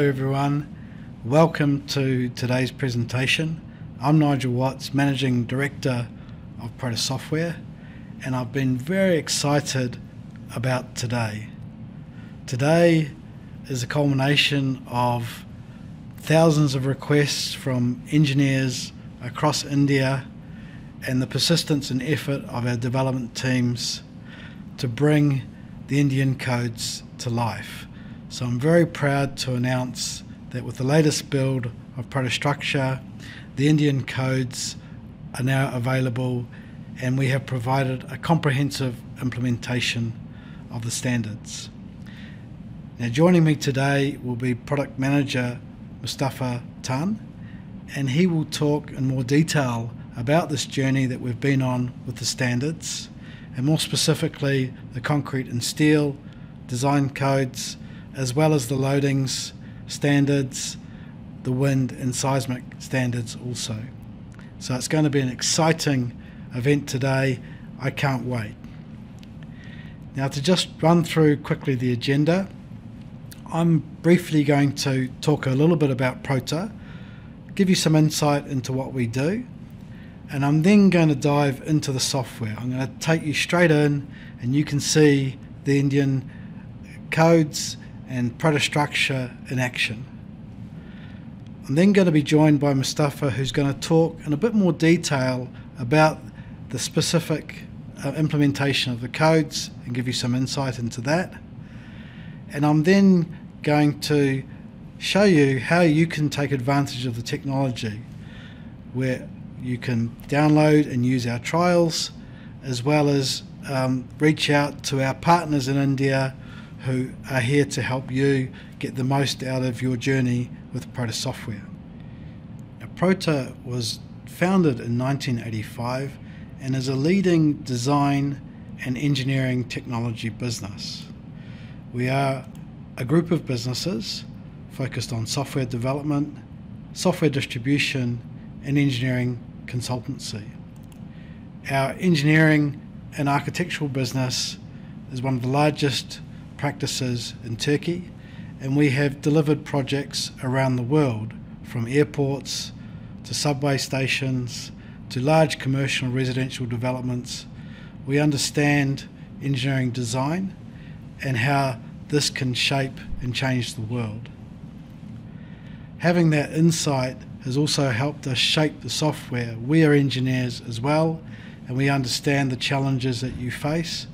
Hello, everyone. Welcome to today's presentation. I'm Nigel Watts, Managing Director of Prota Software, and I've been very excited about today. Today is a culmination of thousands of requests from engineers across India and the persistence and effort of our development teams to bring the Indian codes to life. So I'm very proud to announce that with the latest build of ProtaStructure, the Indian codes are now available and we have provided a comprehensive implementation of the standards. Now, joining me today will be Product Manager Mustafa Tan, and he will talk in more detail about this journey that we've been on with the standards, and more specifically, the concrete and steel design codes as well as the loadings standards, the wind and seismic standards also. So it's going to be an exciting event today. I can't wait. Now, to just run through quickly the agenda, I'm briefly going to talk a little bit about Prota, give you some insight into what we do, and I'm then going to dive into the software. I'm going to take you straight in, and you can see the Indian codes and ProtaStructure in action. I'm then going to be joined by Mustafa, who's going to talk in a bit more detail about the specific uh, implementation of the codes and give you some insight into that. And I'm then going to show you how you can take advantage of the technology where you can download and use our trials as well as um, reach out to our partners in India who are here to help you get the most out of your journey with Prota software. Now, Prota was founded in 1985 and is a leading design and engineering technology business. We are a group of businesses focused on software development, software distribution, and engineering consultancy. Our engineering and architectural business is one of the largest practices in Turkey, and we have delivered projects around the world from airports to subway stations to large commercial and residential developments. We understand engineering design and how this can shape and change the world. Having that insight has also helped us shape the software. We are engineers as well, and we understand the challenges that you face.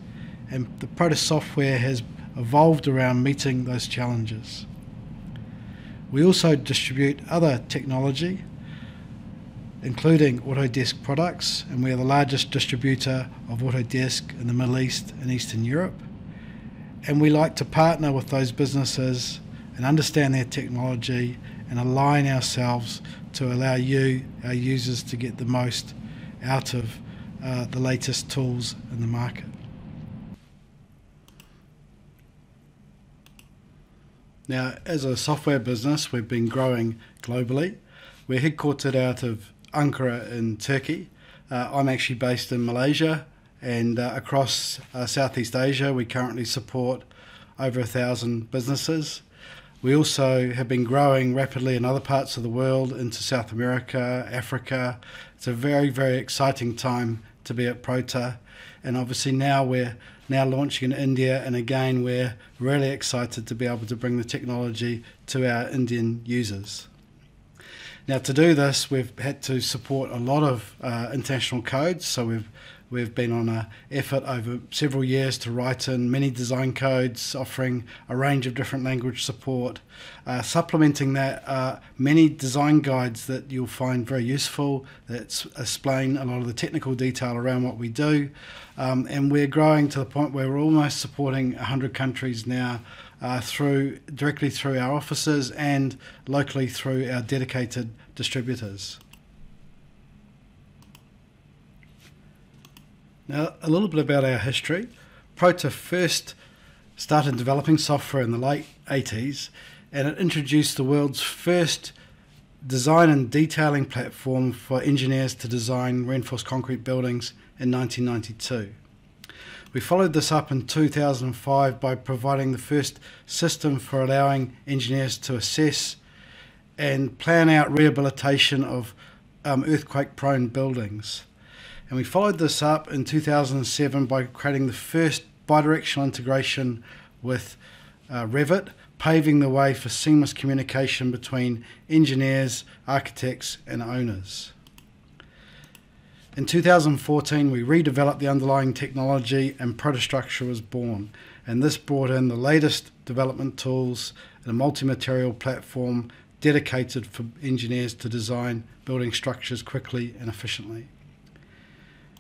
And the Prota software has evolved around meeting those challenges. We also distribute other technology, including Autodesk products, and we are the largest distributor of Autodesk in the Middle East and Eastern Europe. And we like to partner with those businesses and understand their technology and align ourselves to allow you, our users, to get the most out of uh, the latest tools in the market. Now, as a software business, we've been growing globally. We're headquartered out of Ankara in Turkey. Uh, I'm actually based in Malaysia, and uh, across uh, Southeast Asia, we currently support over a thousand businesses. We also have been growing rapidly in other parts of the world into South America, Africa. It's a very, very exciting time to be at Prota, and obviously now we're now launching in India, and again, we're really excited to be able to bring the technology to our Indian users. Now, to do this, we've had to support a lot of uh, international codes, so we've We've been on an effort over several years to write in many design codes, offering a range of different language support. Uh, supplementing that, are many design guides that you'll find very useful that explain a lot of the technical detail around what we do. Um, and we're growing to the point where we're almost supporting 100 countries now. Uh, through directly through our offices and locally through our dedicated distributors. Now, a little bit about our history. Prota first started developing software in the late 80s and it introduced the world's first design and detailing platform for engineers to design reinforced concrete buildings in 1992. We followed this up in 2005 by providing the first system for allowing engineers to assess and plan out rehabilitation of um, earthquake prone buildings. And we followed this up in 2007 by creating the first bidirectional integration with uh, Revit, paving the way for seamless communication between engineers, architects, and owners. In 2014, we redeveloped the underlying technology and ProtaStructure was born. And this brought in the latest development tools and a multi-material platform dedicated for engineers to design building structures quickly and efficiently.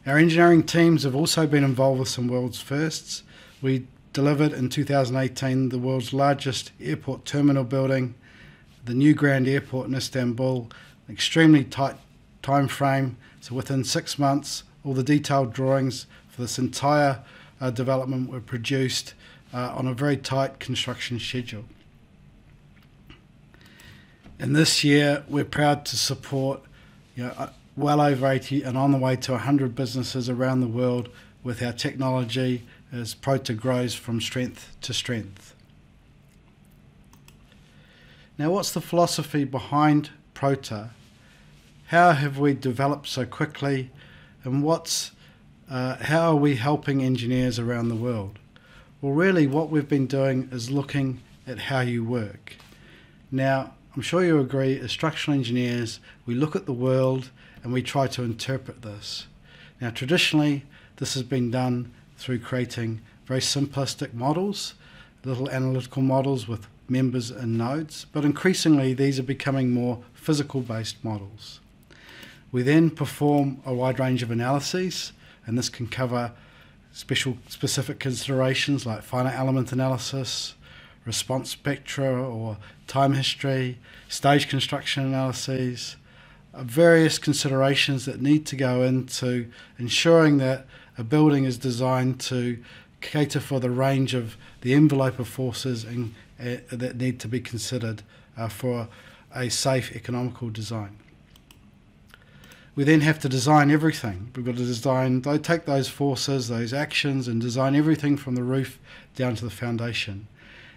Our engineering teams have also been involved with some world's firsts. We delivered in 2018 the world's largest airport terminal building, the new Grand Airport in Istanbul, an extremely tight time frame. So within six months, all the detailed drawings for this entire uh, development were produced uh, on a very tight construction schedule. And this year, we're proud to support you know, well over 80 and on the way to 100 businesses around the world with our technology as Prota grows from strength to strength. Now, what's the philosophy behind Prota? How have we developed so quickly? And what's, uh, how are we helping engineers around the world? Well, really, what we've been doing is looking at how you work. Now, I'm sure you agree, as structural engineers, we look at the world and we try to interpret this. Now, traditionally, this has been done through creating very simplistic models, little analytical models with members and nodes, but increasingly these are becoming more physical based models. We then perform a wide range of analyses, and this can cover special specific considerations like finite element analysis, response spectra or time history, stage construction analyses, various considerations that need to go into ensuring that a building is designed to cater for the range of the envelope of forces and, uh, that need to be considered uh, for a safe economical design. We then have to design everything. We've got to design, take those forces, those actions, and design everything from the roof down to the foundation.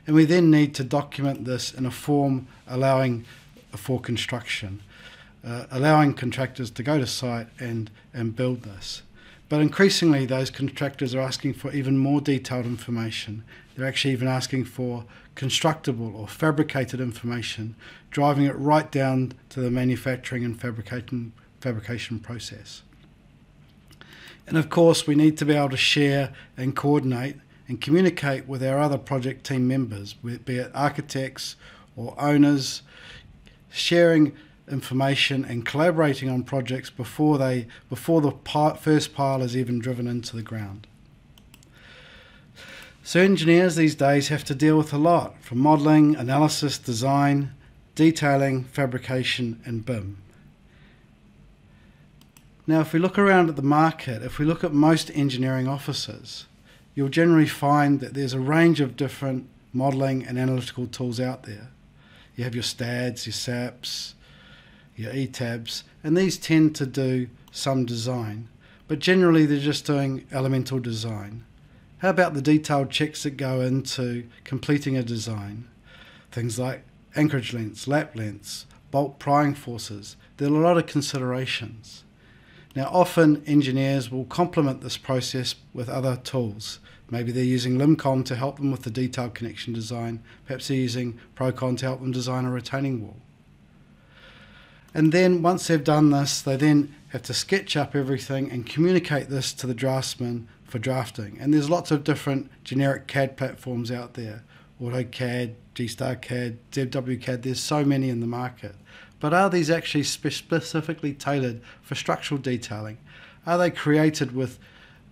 And we then need to document this in a form allowing for construction, uh, allowing contractors to go to site and, and build this. But increasingly, those contractors are asking for even more detailed information. They're actually even asking for constructible or fabricated information, driving it right down to the manufacturing and fabrication, fabrication process. And of course, we need to be able to share and coordinate and communicate with our other project team members, be it architects or owners, sharing information and collaborating on projects before they before the first pile is even driven into the ground. So engineers these days have to deal with a lot, from modelling, analysis, design, detailing, fabrication and BIM. Now if we look around at the market, if we look at most engineering offices, you'll generally find that there's a range of different modelling and analytical tools out there. You have your STAADs, your SAPs, your ETABS, and these tend to do some design, but generally they're just doing elemental design. How about the detailed checks that go into completing a design? Things like anchorage lengths, lap lengths, bolt prying forces. There are a lot of considerations. Now, often engineers will complement this process with other tools. Maybe they're using Limcon to help them with the detailed connection design. Perhaps they're using Prokon to help them design a retaining wall. And then once they've done this, they then have to sketch up everything and communicate this to the draftsman for drafting. And there's lots of different generic CAD platforms out there AutoCAD, G-Star CAD, ZW there's so many in the market. But are these actually specifically tailored for structural detailing? Are they created with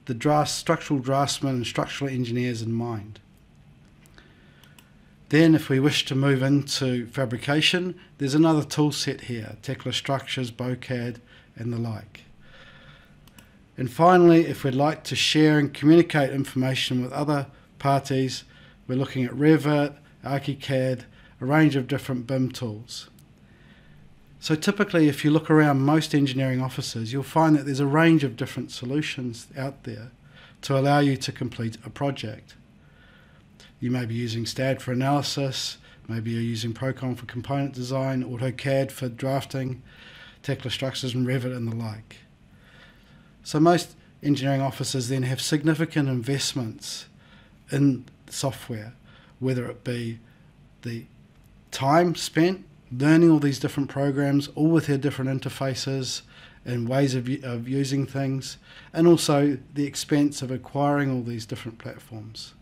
the draft, structural draftsmen and structural engineers in mind? Then, if we wish to move into fabrication, there's another tool set here Tekla Structures, BOCAD, and the like. And finally, if we'd like to share and communicate information with other parties, we're looking at Revit, ArchiCAD, a range of different BIM tools. So typically, if you look around most engineering offices, you'll find that there's a range of different solutions out there to allow you to complete a project. You may be using STAAD for analysis, maybe you're using Prokon for component design, AutoCAD for drafting, Tekla Structures and Revit and the like. So most engineering offices then have significant investments in software, whether it be the time spent learning all these different programs, all with their different interfaces and ways of, of using things, and also the expense of acquiring all these different platforms.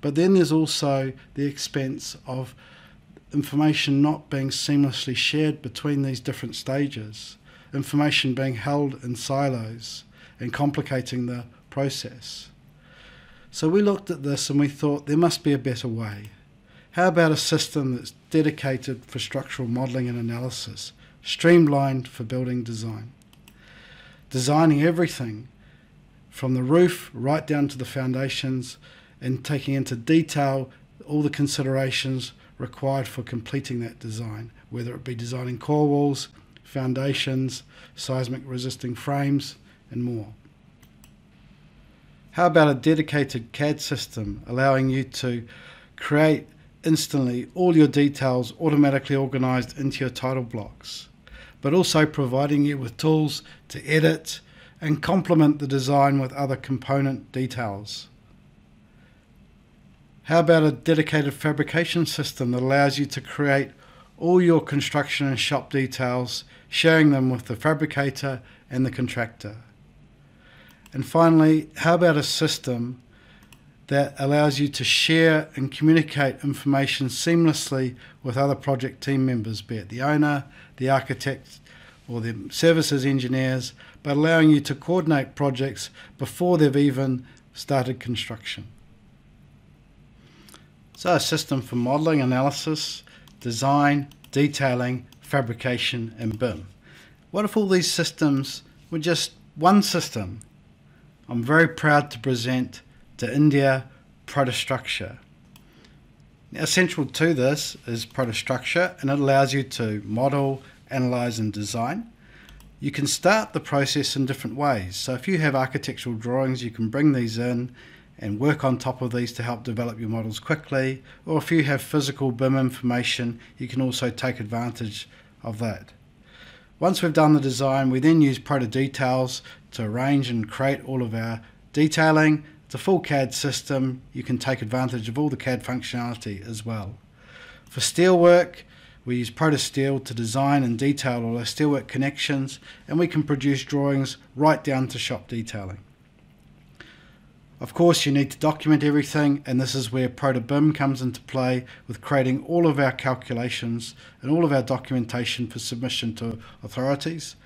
But then there's also the expense of information not being seamlessly shared between these different stages, information being held in silos and complicating the process. So we looked at this and we thought there must be a better way. How about a system that's dedicated for structural modelling and analysis, streamlined for building design? Designing everything from the roof right down to the foundations and taking into detail all the considerations required for completing that design, whether it be designing core walls, foundations, seismic resisting frames, and more. How about a dedicated CAD system allowing you to create instantly all your details automatically organized into your title blocks, but also providing you with tools to edit and complement the design with other component details? How about a dedicated fabrication system that allows you to create all your construction and shop details, sharing them with the fabricator and the contractor? And finally, how about a system that allows you to share and communicate information seamlessly with other project team members, be it the owner, the architect, or the services engineers, but allowing you to coordinate projects before they've even started construction. So, a system for modelling, analysis, design, detailing, fabrication, and BIM. What if all these systems were just one system? I'm very proud to present to India ProtaStructure. Now, central to this is ProtaStructure, and it allows you to model, analyze, and design. You can start the process in different ways. So, if you have architectural drawings, you can bring these in and work on top of these to help develop your models quickly. Or if you have physical BIM information, you can also take advantage of that. Once we've done the design, we then use ProtaDetails to arrange and create all of our detailing. It's a full CAD system. You can take advantage of all the CAD functionality as well. For steelwork, we use ProtaSteel to design and detail all our steelwork connections, and we can produce drawings right down to shop detailing. Of course, you need to document everything, and this is where ProtaBIM comes into play with creating all of our calculations and all of our documentation for submission to authorities.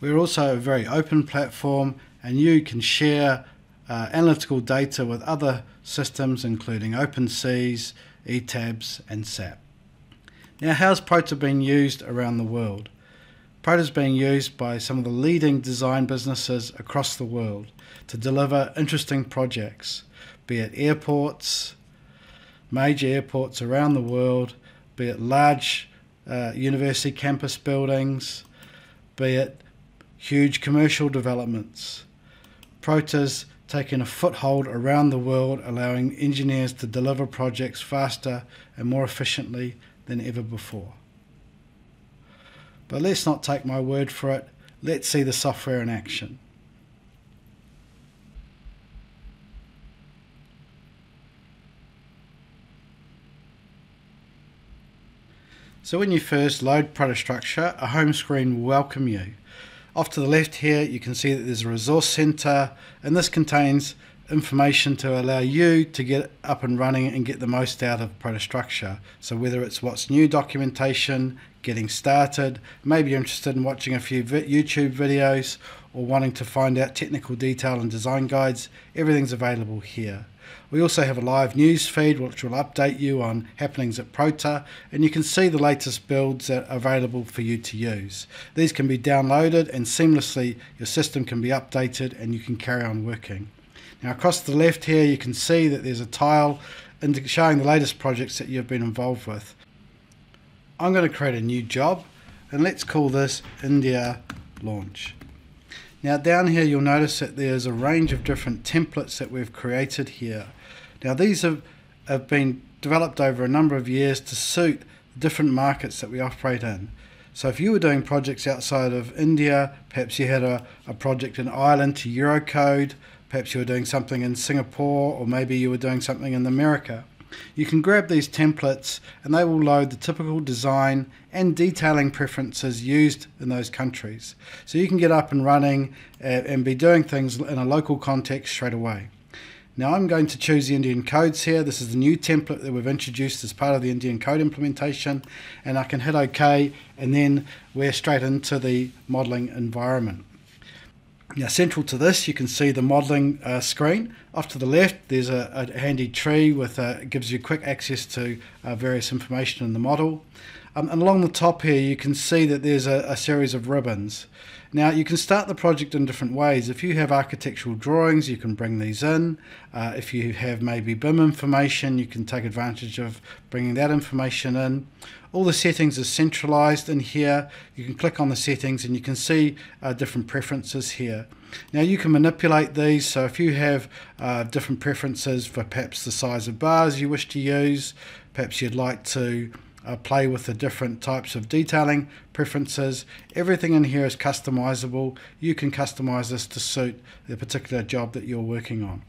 We're also a very open platform, and you can share uh, analytical data with other systems, including OpenSees, ETABS, and SAP. Now, how's Prota being used around the world? Prota is being used by some of the leading design businesses across the world to deliver interesting projects, be it airports, major airports around the world, be it large uh, university campus buildings, be it huge commercial developments. Prota's taking a foothold around the world, allowing engineers to deliver projects faster and more efficiently than ever before. But let's not take my word for it. Let's see the software in action. So when you first load ProtaStructure, a home screen will welcome you. Off to the left here, you can see that there's a resource center, and this contains information to allow you to get up and running and get the most out of ProtaStructure. So whether it's what's new documentation, getting started, maybe you're interested in watching a few YouTube videos or wanting to find out technical detail and design guides, everything's available here. We also have a live news feed which will update you on happenings at Prota, and you can see the latest builds that are available for you to use. These can be downloaded and seamlessly your system can be updated and you can carry on working. Now across the left here you can see that there's a tile showing the latest projects that you've been involved with. I'm going to create a new job and let's call this India Launch. Now down here you'll notice that there's a range of different templates that we've created here. Now these have, have been developed over a number of years to suit different markets that we operate in. So if you were doing projects outside of India, perhaps you had a, a project in Ireland to Eurocode, perhaps you were doing something in Singapore, or maybe you were doing something in America. You can grab these templates and they will load the typical design and detailing preferences used in those countries. So you can get up and running and be doing things in a local context straight away. Now I'm going to choose the Indian codes here. This is the new template that we've introduced as part of the Indian code implementation and I can hit OK and then we're straight into the modeling environment. Now central to this you can see the modeling uh, screen. Off to the left there's a, a handy tree with uh, gives you quick access to uh, various information in the model. Um, and along the top here you can see that there's a, a series of ribbons. Now you can start the project in different ways. If you have architectural drawings, you can bring these in. Uh, if you have maybe BIM information, you can take advantage of bringing that information in. All the settings are centralized in here. You can click on the settings and you can see uh, different preferences here. Now you can manipulate these, so if you have uh, different preferences for perhaps the size of bars you wish to use, perhaps you'd like to uh, play with the different types of detailing preferences. Everything in here is customizable. You can customize this to suit the particular job that you're working on.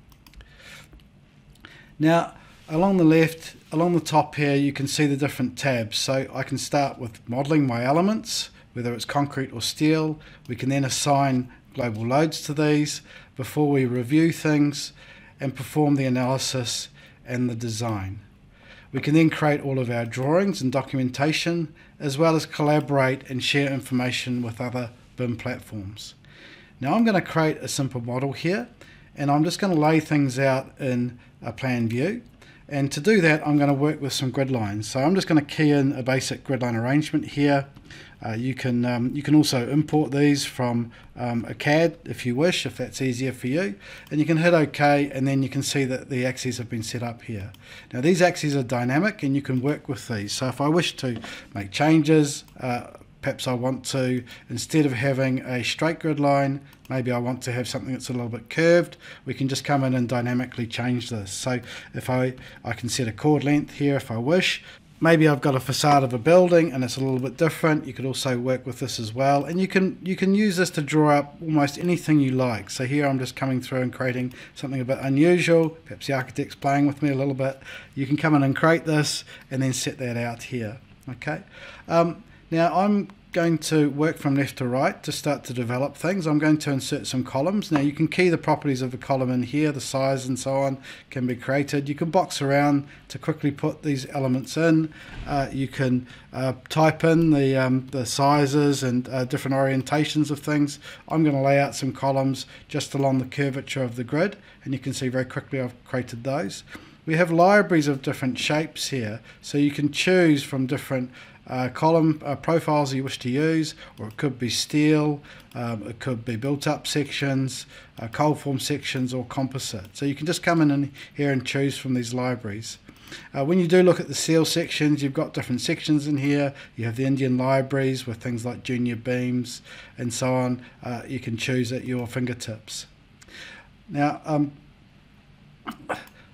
Now, along the left, along the top here, you can see the different tabs. So I can start with modeling my elements, whether it's concrete or steel. We can then assign global loads to these before we review things and perform the analysis and the design. We can then create all of our drawings and documentation, as well as collaborate and share information with other BIM platforms. Now I'm going to create a simple model here, and I'm just going to lay things out in a plan view. And to do that, I'm going to work with some grid lines. So I'm just going to key in a basic grid line arrangement here. Uh, you can um, you can also import these from um, a CAD if you wish, if that's easier for you. And you can hit OK, and then you can see that the axes have been set up here. Now these axes are dynamic, and you can work with these. So if I wish to make changes, uh, perhaps I want to, instead of having a straight grid line, maybe I want to have something that's a little bit curved, we can just come in and dynamically change this. So if I, I can set a chord length here if I wish, maybe I've got a facade of a building and it's a little bit different. You could also work with this as well, and you can you can use this to draw up almost anything you like. So here I'm just coming through and creating something a bit unusual. Perhaps the architect's playing with me a little bit. You can come in and create this and then set that out here. Okay. Um, now I'm going to work from left to right to start to develop things. I'm going to insert some columns. Now you can key the properties of a column in here, the size and so on can be created. You can box around to quickly put these elements in. Uh, you can uh, type in the, um, the sizes and uh, different orientations of things. I'm going to lay out some columns just along the curvature of the grid and you can see very quickly I've created those. We have libraries of different shapes here, so you can choose from different uh, column uh, profiles you wish to use, or it could be steel, um, it could be built up sections, uh, cold form sections, or composite. So you can just come in and here and choose from these libraries. Uh, when you do look at the seal sections, you've got different sections in here. You have the Indian libraries with things like junior beams and so on. Uh, you can choose at your fingertips. Now, um,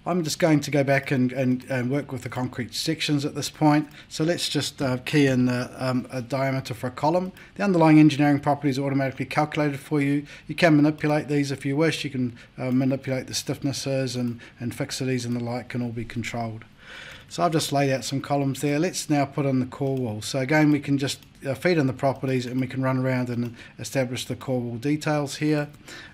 I'm just going to go back and, and, and, work with the concrete sections at this point. So let's just uh, key in the, um, a diameter for a column. The underlying engineering properties are automatically calculated for you. You can manipulate these if you wish. You can uh, manipulate the stiffnesses and, and fixities and the like can all be controlled. So I've just laid out some columns there. Let's now put in the core wall. So again, we can just uh, feed in the properties and we can run around and establish the core wall details here.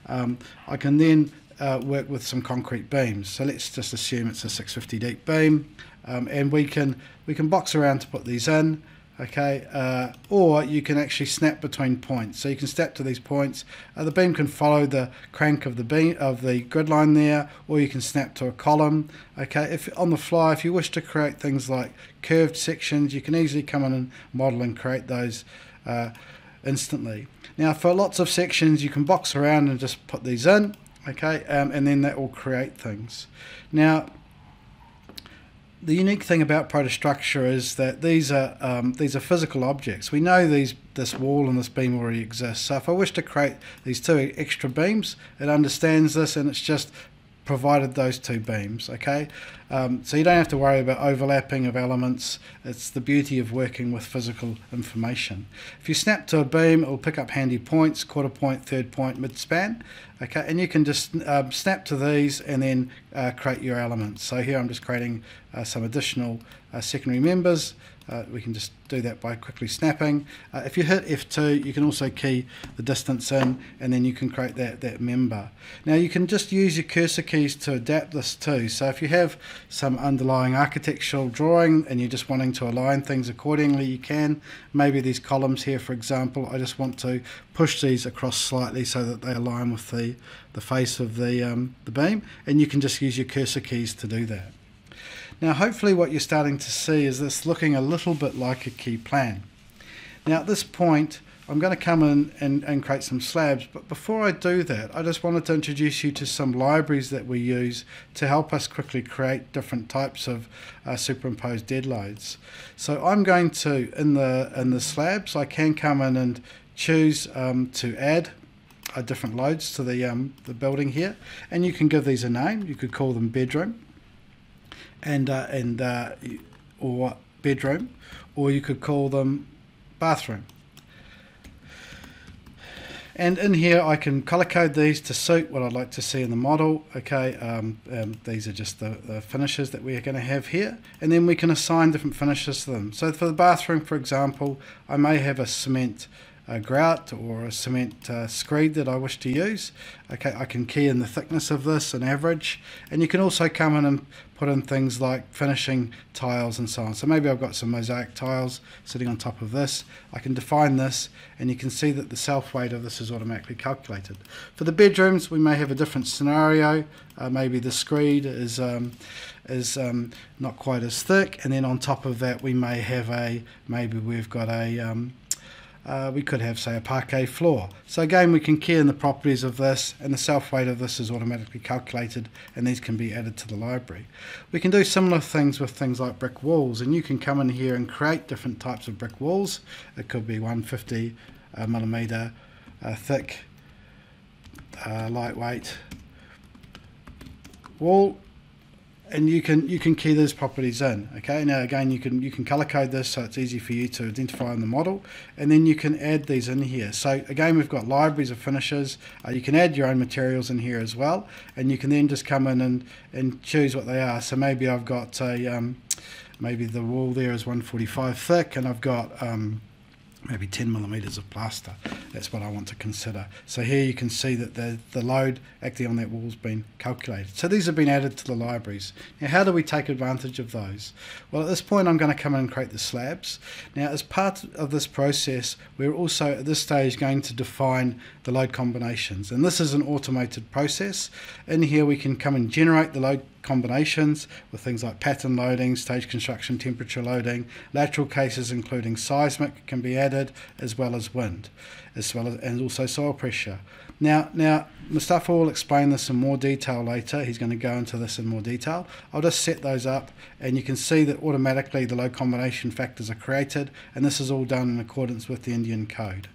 Um, I can then uh, work with some concrete beams. So let's just assume it's a 650 deep beam, um, and we can we can box around to put these in. Okay, uh, or you can actually snap between points. So you can snap to these points. Uh, the beam can follow the crank of the beam of the grid line there, or you can snap to a column. Okay, if on the fly, if you wish to create things like curved sections, you can easily come in and model and create those uh, instantly. Now, for lots of sections, you can box around and just put these in okay, um, and then that will create things. Now, the unique thing about ProtaStructure is that these are um, these are physical objects. We know these this wall and this beam already exists. So if I wish to create these two extra beams, it understands this and it's just provided those two beams okay? Um, so you don't have to worry about overlapping of elements. It's the beauty of working with physical information. If you snap to a beam it will pick up handy points quarter point third point mid span okay? And you can just um, snap to these and then uh, create your elements. So here I'm just creating uh, some additional uh, secondary members uh, we can just do that by quickly snapping. Uh, if you hit F2, you can also key the distance in, and then you can create that, that member. Now you can just use your cursor keys to adapt this too. So if you have some underlying architectural drawing and you're just wanting to align things accordingly, you can. Maybe these columns here, for example, I just want to push these across slightly so that they align with the, the face of the, um, the beam, and you can just use your cursor keys to do that. Now hopefully what you're starting to see is this looking a little bit like a key plan. Now at this point I'm going to come in and, and create some slabs but before I do that I just wanted to introduce you to some libraries that we use to help us quickly create different types of uh, superimposed dead loads. So I'm going to in the in the slabs I can come in and choose um, to add uh, different loads to the, um, the building here and you can give these a name you could call them bedroom and uh, and uh, or what bedroom, or you could call them bathroom. And in here I can color code these to suit what I'd like to see in the model. Okay, um, um, these are just the, the, finishes that we're going to have here. And then we can assign different finishes to them. So for the bathroom, for example, I may have a cement a grout or a cement uh, screed that I wish to use. Okay, I can key in the thickness of this and average, and you can also come in and put in things like finishing tiles and so on. So maybe I've got some mosaic tiles sitting on top of this. I can define this, and you can see that the self weight of this is automatically calculated. For the bedrooms, we may have a different scenario. Uh, maybe the screed is um, is um, not quite as thick, and then on top of that, we may have a maybe we've got a um, uh, we could have, say, a parquet floor. So again, we can key in the properties of this, and the self-weight of this is automatically calculated, and these can be added to the library. We can do similar things with things like brick walls, and you can come in here and create different types of brick walls. It could be 150 uh, millimeter uh, thick, uh, lightweight wall and you can you can key those properties in okay? Now again you can you can color code this so it's easy for you to identify in the model and then you can add these in here. So again we've got libraries of finishes. Uh, you can add your own materials in here as well and you can then just come in and and choose what they are. So maybe I've got a um, maybe the wall there is 145 thick and I've got um, maybe 10 millimeters of plaster. That's what I want to consider. So here you can see that the, the load acting on that wall has been calculated. So these have been added to the libraries. Now how do we take advantage of those? Well at this point I'm going to come in and create the slabs. Now as part of this process we're also at this stage going to define the load combinations and this is an automated process. In here we can come and generate the load combinations with things like pattern loading, stage construction, temperature loading, lateral cases including seismic can be added, as well as wind, as well as and also soil pressure. Now, now Mustafa will explain this in more detail later. He's going to go into this in more detail. I'll just set those up, and you can see that automatically the load combination factors are created, and this is all done in accordance with the Indian code.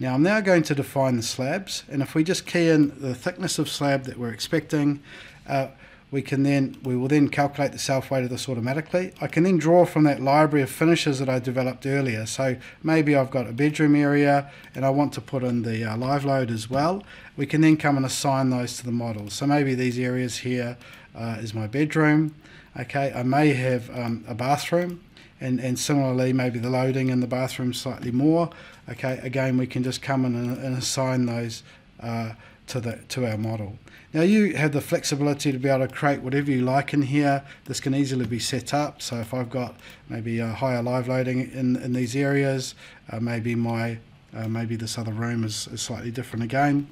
Now I'm now going to define the slabs, and if we just key in the thickness of slab that we're expecting, uh, we can then we will then calculate the self weight of this automatically. I can then draw from that library of finishes that I developed earlier. So maybe I've got a bedroom area and I want to put in the uh, live load as well. We can then come and assign those to the model. So maybe these areas here uh, is my bedroom. Okay, I may have um, a bathroom and, and similarly maybe the loading in the bathroom slightly more. Okay, again we can just come in and, and assign those uh, to the to our model. Now you have the flexibility to be able to create whatever you like in here. This can easily be set up. So if I've got maybe a higher live loading in, in these areas, uh, maybe my uh, maybe this other room is, is slightly different again.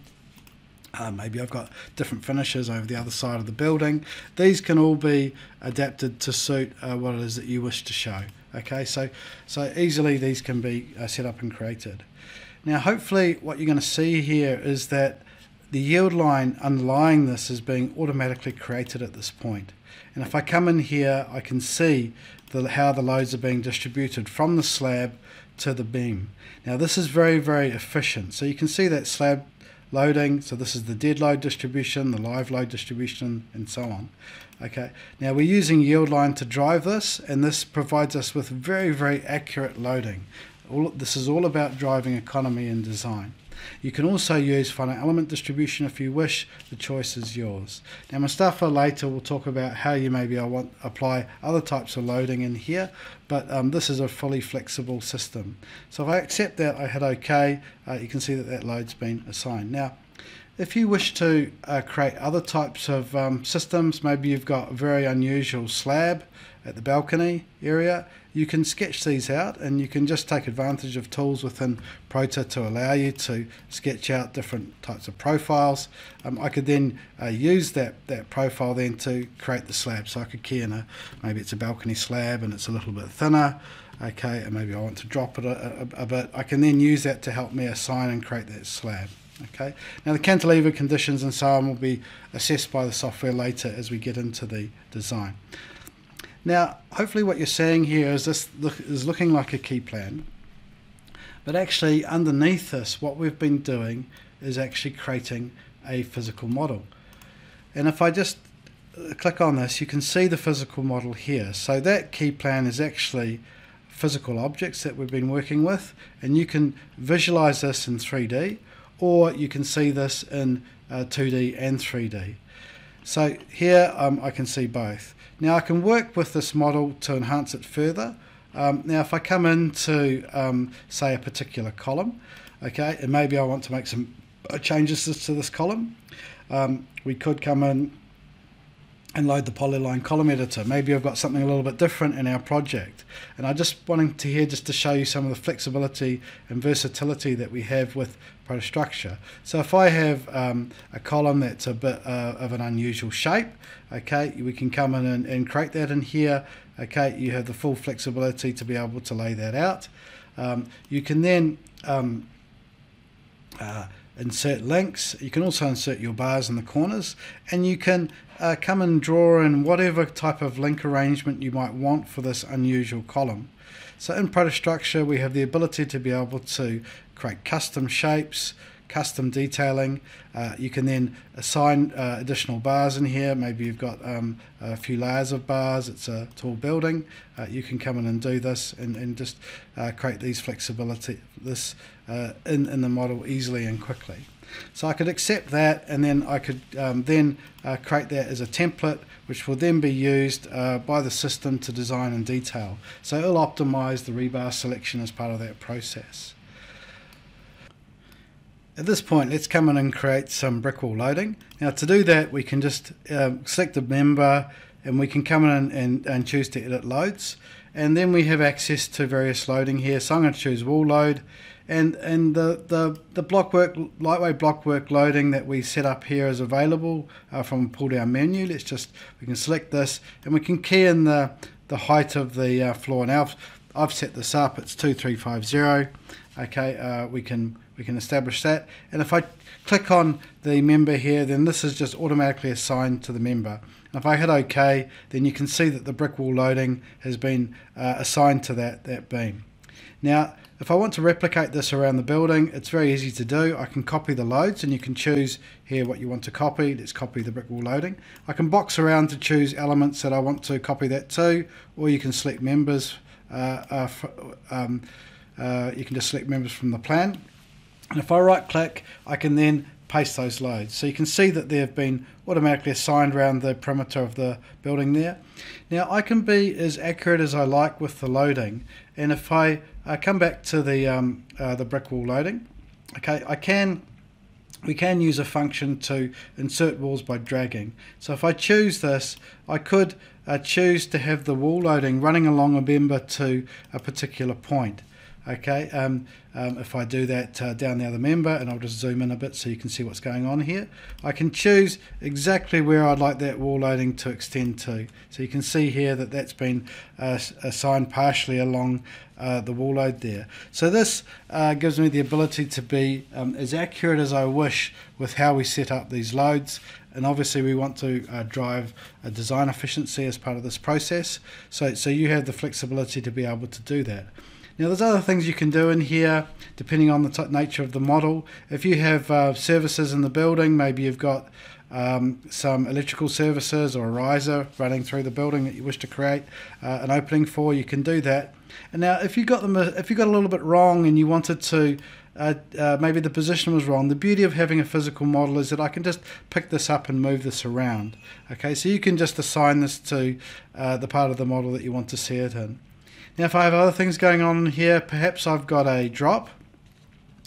Uh, maybe I've got different finishes over the other side of the building. These can all be adapted to suit uh, what it is that you wish to show. Okay, so so easily these can be uh, set up and created. Now, hopefully, what you're going to see here is that the yield line underlying this is being automatically created at this point. And if I come in here, I can see the, how the loads are being distributed from the slab to the beam. Now this is very, very efficient. So you can see that slab loading. So this is the dead load distribution, the live load distribution, and so on. Okay, now we're using yield line to drive this, and this provides us with very, very accurate loading. All, this is all about driving economy and design. You can also use finite element distribution if you wish, the choice is yours. Now Mustafa later will talk about how you maybe want apply other types of loading in here, but um, this is a fully flexible system. So if I accept that, I hit OK, uh, you can see that that load's been assigned. Now if you wish to uh, create other types of um, systems, maybe you've got a very unusual slab at the balcony area, you can sketch these out and you can just take advantage of tools within Prota to allow you to sketch out different types of profiles. Um, I could then uh, use that, that profile then to create the slab. So I could key in a, maybe it's a balcony slab and it's a little bit thinner okay, and maybe I want to drop it a, a, a, bit, I can then use that to help me assign and create that slab. Okay. Now the cantilever conditions and so on will be assessed by the software later as we get into the design. Now, hopefully what you're seeing here is this look, is looking like a key plan, but actually underneath this, what we've been doing is actually creating a physical model. And if I just uh, click on this, you can see the physical model here. So that key plan is actually physical objects that we've been working with, and you can visualize this in 3D or you can see this in uh, 2D and 3D. So here um, I can see both. Now I can work with this model to enhance it further. Um, now if I come into um, say a particular column, okay, and maybe I want to make some changes to this column, um, we could come in and load the polyline column editor. Maybe I've got something a little bit different in our project. And I just wanted to here just to show you some of the flexibility and versatility that we have with ProtaStructure. So if I have um, a column that's a bit uh, of an unusual shape, okay, we can come in and, and, create that in here. Okay, you have the full flexibility to be able to lay that out. Um, you can then um, uh, insert links. You can also insert your bars in the corners and you can uh, come and draw in whatever type of link arrangement you might want for this unusual column. So in ProtaStructure we have the ability to be able to create custom shapes, custom detailing. Uh, you can then assign uh, additional bars in here. Maybe you've got um, a few layers of bars. It's a tall building. Uh, you can come in and do this and, and just uh, create these flexibility this uh, in, in the model easily and quickly. So I could accept that and then I could um, then uh, create that as a template which will then be used uh, by the system to design in detail. So it'll optimize the rebar selection as part of that process. At this point, let's come in and create some brick wall loading. Now to do that, we can just um, select a member and we can come in and, and, and choose to edit loads. And then we have access to various loading here. So I'm going to choose wall load and and the the the blockwork lightweight blockwork loading that we set up here is available uh, from pull down menu. Let's just we can select this and we can key in the the height of the uh, floor. Now I've, I've set this up. It's two three five zero. Okay, uh, we can we can establish that. And if I click on the member here, then this is just automatically assigned to the member. And if I hit OK, then you can see that the brick wall loading has been uh, assigned to that that beam. Now if I want to replicate this around the building, it's very easy to do. I can copy the loads and you can choose here what you want to copy. Let's copy the brick wall loading. I can box around to choose elements that I want to copy that to, or you can select members. Uh, uh, um, uh, you can just select members from the plan. And if I right click, I can then paste those loads. So you can see that they've been automatically assigned around the perimeter of the building there. Now I can be as accurate as I like with the loading and if I uh, come back to the, um, uh, the brick wall loading, okay, I can we can use a function to insert walls by dragging. So if I choose this, I could uh, choose to have the wall loading running along a member to a particular point. Okay, um, um, if I do that uh, down the other member, and I'll just zoom in a bit so you can see what's going on here, I can choose exactly where I'd like that wall loading to extend to. So you can see here that that's been uh, assigned partially along uh, the wall load there. So this uh, gives me the ability to be um, as accurate as I wish with how we set up these loads and obviously we want to uh, drive a design efficiency as part of this process. So, so you have the flexibility to be able to do that. Now, there's other things you can do in here depending on the nature of the model. If you have uh, services in the building, maybe you've got um, some electrical services or a riser running through the building that you wish to create uh, an opening for, you can do that. And now, if you got them, if you got a little bit wrong and you wanted to uh, uh, maybe the position was wrong. The beauty of having a physical model is that I can just pick this up and move this around. Okay, so you can just assign this to uh, the part of the model that you want to see it in. Now, if I have other things going on here, perhaps I've got a drop.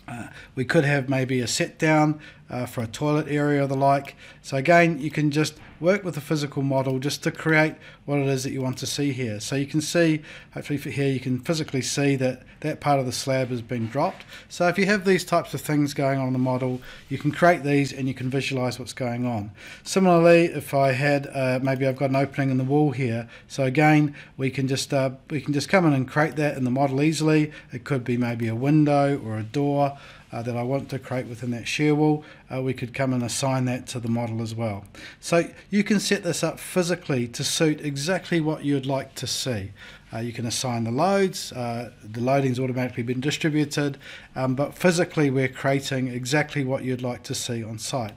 Uh, we could have maybe a set down uh, for a toilet area or the like. So again, you can just work with a physical model just to create what it is that you want to see here. So you can see, hopefully for here, you can physically see that that part of the slab has been dropped. So if you have these types of things going on in the model, you can create these and you can visualize what's going on. Similarly, if I had, uh, maybe I've got an opening in the wall here. So again, we can just uh, we can just come in and create that in the model easily. It could be maybe a window or a door uh, that I want to create within that shear wall, uh, we could come and assign that to the model as well. So you can set this up physically to suit exactly what you'd like to see. Uh, you can assign the loads, uh, the loading's automatically been distributed, um, but physically we're creating exactly what you'd like to see on site.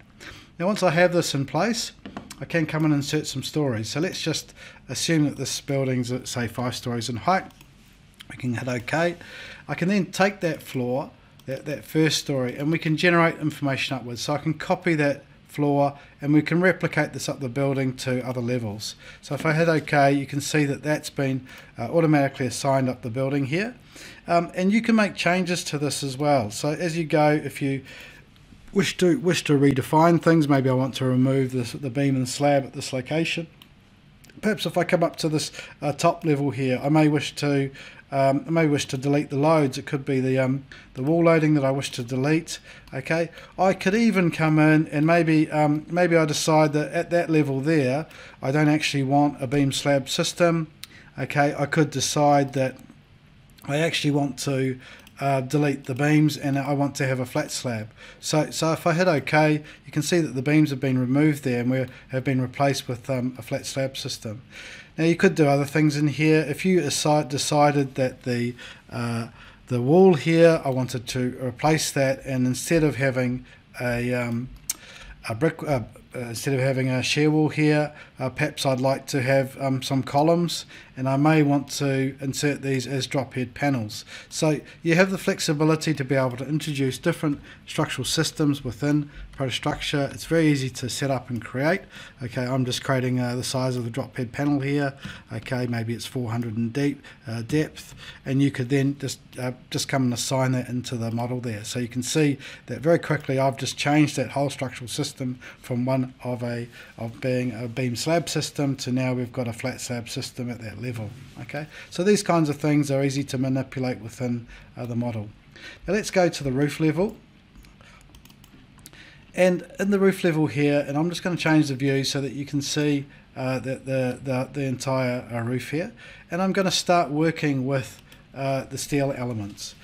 Now once I have this in place, I can come and insert some stories. So let's just assume that this building's at say five stories in height. We can hit OK. I can then take that floor that, that first story, and we can generate information upwards. So I can copy that floor and we can replicate this up the building to other levels. So if I hit OK, you can see that that's been uh, automatically assigned up the building here. Um, and you can make changes to this as well. So as you go, if you wish to wish to redefine things, maybe I want to remove this, the beam and slab at this location. Perhaps if I come up to this uh, top level here, I may wish to um, I may wish to delete the loads. It could be the um, the wall loading that I wish to delete. Okay, I could even come in and maybe um, maybe I decide that at that level there, I don't actually want a beam slab system. Okay, I could decide that I actually want to uh, delete the beams and I want to have a flat slab. So, so if I hit OK, you can see that the beams have been removed there and we have been replaced with um, a flat slab system. Now you could do other things in here. If you decided that the uh, the wall here, I wanted to replace that, and instead of having a um, a brick, uh, instead of having a shear wall here, uh, perhaps I'd like to have um, some columns and I may want to insert these as drop head panels. So you have the flexibility to be able to introduce different structural systems within ProtaStructure. It's very easy to set up and create. Okay, I'm just creating uh, the size of the drop head panel here. Okay, maybe it's 400 in deep uh, depth, and you could then just uh, just come and assign that into the model there. So you can see that very quickly I've just changed that whole structural system from one of a of being a beam slab system to now we've got a flat slab system at that level. Okay, so these kinds of things are easy to manipulate within uh, the model. Now let's go to the roof level. And in the roof level here, and I'm just going to change the view so that you can see uh, the, the, the, the, entire uh, roof here. And I'm going to start working with uh, the steel elements.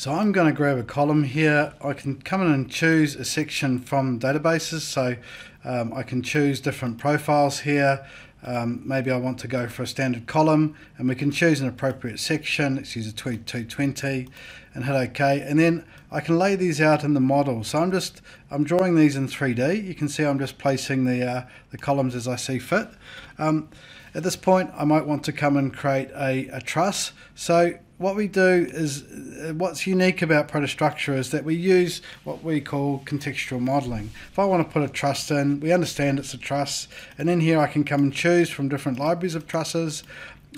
So I'm going to grab a column here. I can come in and choose a section from databases. So um, I can choose different profiles here. Um, maybe I want to go for a standard column and we can choose an appropriate section. Let's use a 2220 and hit OK. And then I can lay these out in the model. So I'm just, I'm drawing these in 3D. You can see I'm just placing the, uh, the columns as I see fit. Um, at this point, I might want to come and create a, a truss. So what we do is, uh, what's unique about ProtaStructure is that we use what we call contextual modeling. If I want to put a truss in, we understand it's a truss, and in here I can come and choose from different libraries of trusses.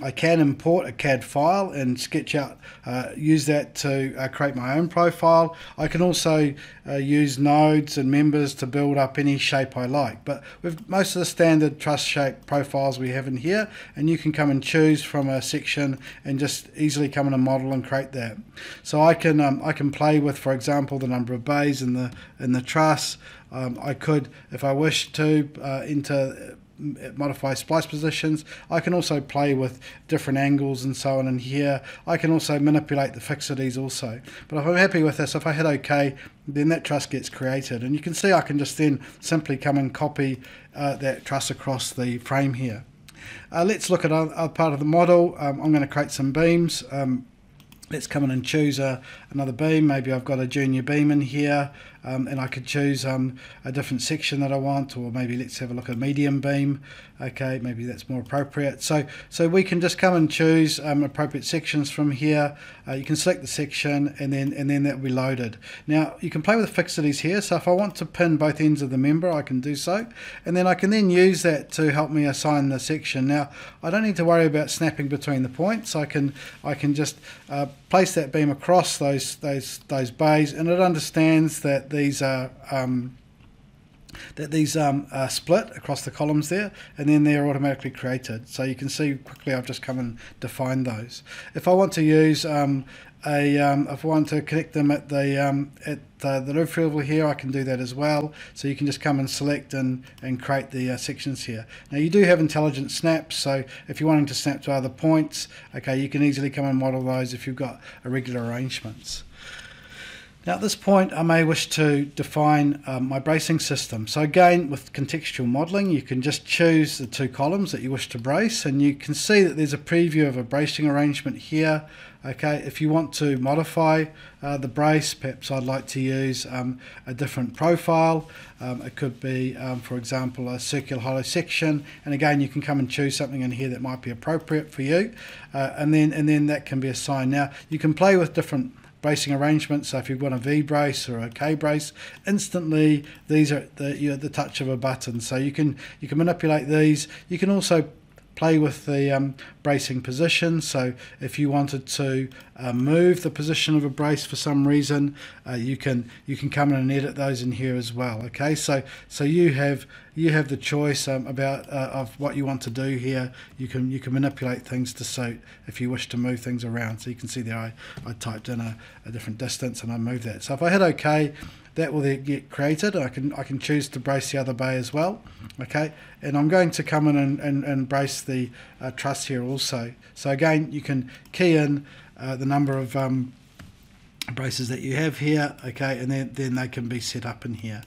I can import a CAD file and sketch out, uh, use that to uh, create my own profile. I can also uh, use nodes and members to build up any shape I like. But with most of the standard truss shape profiles we have in here, and you can come and choose from a section and just easily come in a model and create that. So I can um, I can play with, for example, the number of bays in the in the truss. Um, I could, if I wish to, uh, enter modify splice positions. I can also play with different angles and so on in here. I can also manipulate the fixities also. But if I'm happy with this, if I hit OK, then that truss gets created. And you can see I can just then simply come and copy uh, that truss across the frame here. Uh, let's look at a part of the model. Um, I'm going to create some beams. Um, let's come in and choose a, another beam. Maybe I've got a junior beam in here um, and I could choose um, a different section that I want or maybe let's have a look at medium beam. Okay, maybe that's more appropriate. So, so we can just come and choose um, appropriate sections from here. Uh, you can select the section and then and then that will be loaded. Now you can play with the fixities here. So if I want to pin both ends of the member, I can do so. And then I can then use that to help me assign the section. Now I don't need to worry about snapping between the points. I can I can just uh, place that beam across those those those bays, and it understands that these are um, that these um, are split across the columns there, and then they're automatically created. So you can see quickly I've just come and defined those. If I want to use um, a um, if I want to connect them at the um, at the loop level here, I can do that as well. So you can just come and select and and create the uh, sections here. Now you do have intelligent snaps, so if you're wanting to snap to other points, okay, you can easily come and model those if you've got irregular arrangements. Now at this point I may wish to define um, my bracing system. So again with contextual modelling you can just choose the two columns that you wish to brace and you can see that there's a preview of a bracing arrangement here. Okay, if you want to modify uh, the brace, perhaps I'd like to use um, a different profile. Um, it could be, um, for example, a circular hollow section, and again, you can come and choose something in here that might be appropriate for you, uh, and then and then that can be assigned. Now, you can play with different bracing arrangements. So if you've got a V brace or a K brace, instantly these are the, you the touch of a button. So you can you can manipulate these. You can also play with the um, bracing position. So if you wanted to uh, move the position of a brace for some reason, uh, you can you can come in and edit those in here as well. Okay, so so you have you have the choice um, about uh, of what you want to do here. You can you can manipulate things to suit if you wish to move things around. So you can see there I, I typed in a, a different distance and I moved that. So if I hit OK, that will get created. I can I can choose to brace the other bay as well. Okay, and I'm going to come in and, and, brace the uh, truss here also. So again, you can key in uh, the number of um, braces that you have here. Okay, and then then they can be set up in here.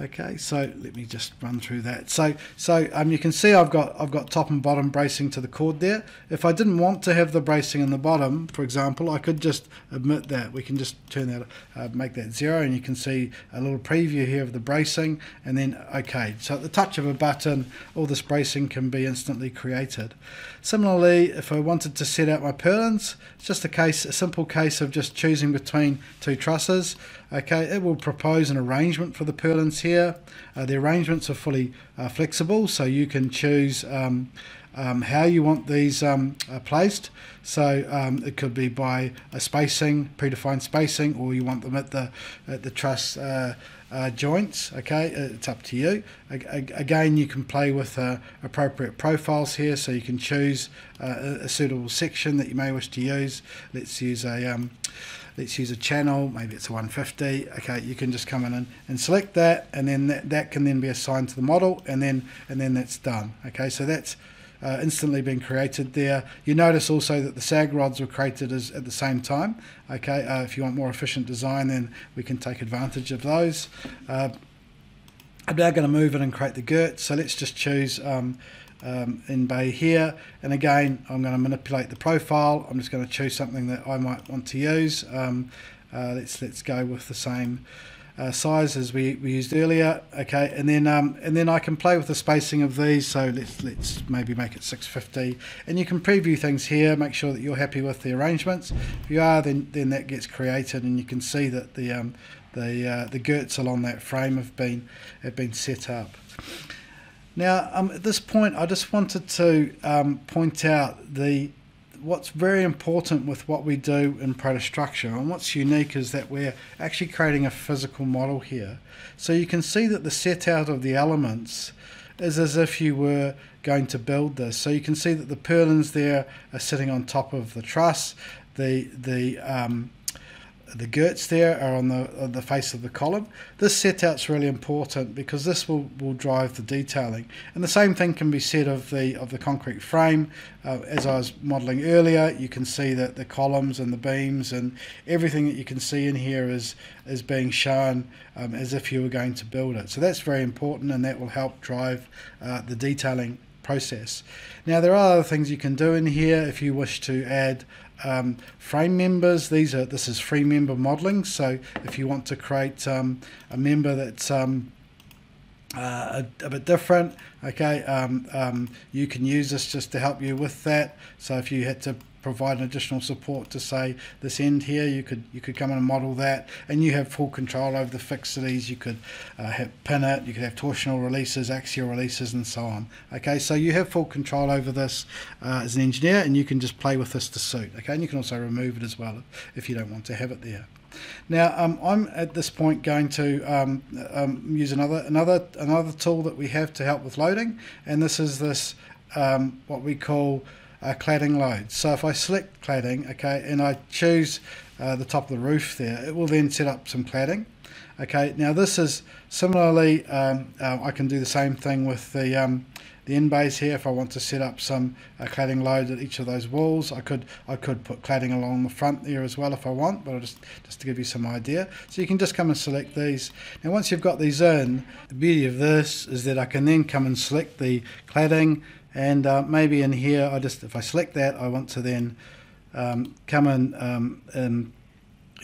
Okay, so let me just run through that. So, so um, you can see I've got I've got top and bottom bracing to the chord there. If I didn't want to have the bracing in the bottom, for example, I could just omit that. We can just turn that, uh, make that zero, and you can see a little preview here of the bracing, and then OK. So at the touch of a button, all this bracing can be instantly created. Similarly, if I wanted to set out my purlins, it's just a case, a simple case of just choosing between two trusses. Okay, it will propose an arrangement for the purlins here. Uh, the arrangements are fully uh, flexible, so you can choose um, um, how you want these um, uh, placed. So um, it could be by a spacing, predefined spacing, or you want them at the at the truss uh, uh, joints. Okay, uh, it's up to you. again, you can play with appropriate profiles here, so you can choose a, suitable section that you may wish to use. Let's use a um, let's use a channel, maybe it's a 150. Okay, you can just come in and, and select that, and then that, that can then be assigned to the model, and then and then that's done. Okay, so that's uh, instantly been created there. You notice also that the sag rods were created as, at the same time. Okay, uh, if you want more efficient design, then we can take advantage of those. Uh, I'm now going to move it and create the girt. So let's just choose um, um, in bay here. And again, I'm going to manipulate the profile. I'm just going to choose something that I might want to use. Um, uh, let's let's go with the same uh, size as we, we used earlier. Okay, and then um, and then I can play with the spacing of these. So let's let's maybe make it 650, and you can preview things here. Make sure that you're happy with the arrangements. If you are, then then that gets created, and you can see that the um, the uh, the girts along that frame have been have been set up. Now, um, at this point, I just wanted to um, point out the what's very important with what we do in ProtaStructure and what's unique is that we're actually creating a physical model here. So you can see that the set out of the elements is as if you were going to build this. So you can see that the purlins there are sitting on top of the truss. The the um, the girts there are on the on the face of the column. This set setout's really important because this will, will drive the detailing. And the same thing can be said of the of the concrete frame. Uh, as I was modelling earlier, you can see that the columns and the beams and everything that you can see in here is is being shown um, as if you were going to build it. So that's very important, and that will help drive uh, the detailing process. Now there are other things you can do in here if you wish to add um, frame members. These are this is free member modeling. So if you want to create um, a member that's um, uh, a, a, bit different, okay, um, um, you can use this just to help you with that. So if you had to provide an additional support to say this end here. You could you could come in and model that. And you have full control over the fixities you could uh, have pin it. You could have torsional releases axial releases and so on. Okay so you have full control over this uh, as an engineer and you can just play with this to suit. Okay and you can also remove it as well if you don't want to have it there. Now um, I'm at this point going to um, um, use another another another tool that we have to help with loading. And this is this um, what we call uh, cladding load. So if I select cladding, okay, and I choose uh, the top of the roof there, it will then set up some cladding. Okay, now this is similarly, um, uh, I can do the same thing with the um, the end bays here. If I want to set up some uh, cladding load at each of those walls, I could I could put cladding along the front there as well if I want, but I'll just just to give you some idea. So you can just come and select these. Now once you've got these in, the beauty of this is that I can then come and select the cladding and uh, maybe in here I just if I select that I want to then um, come in um, and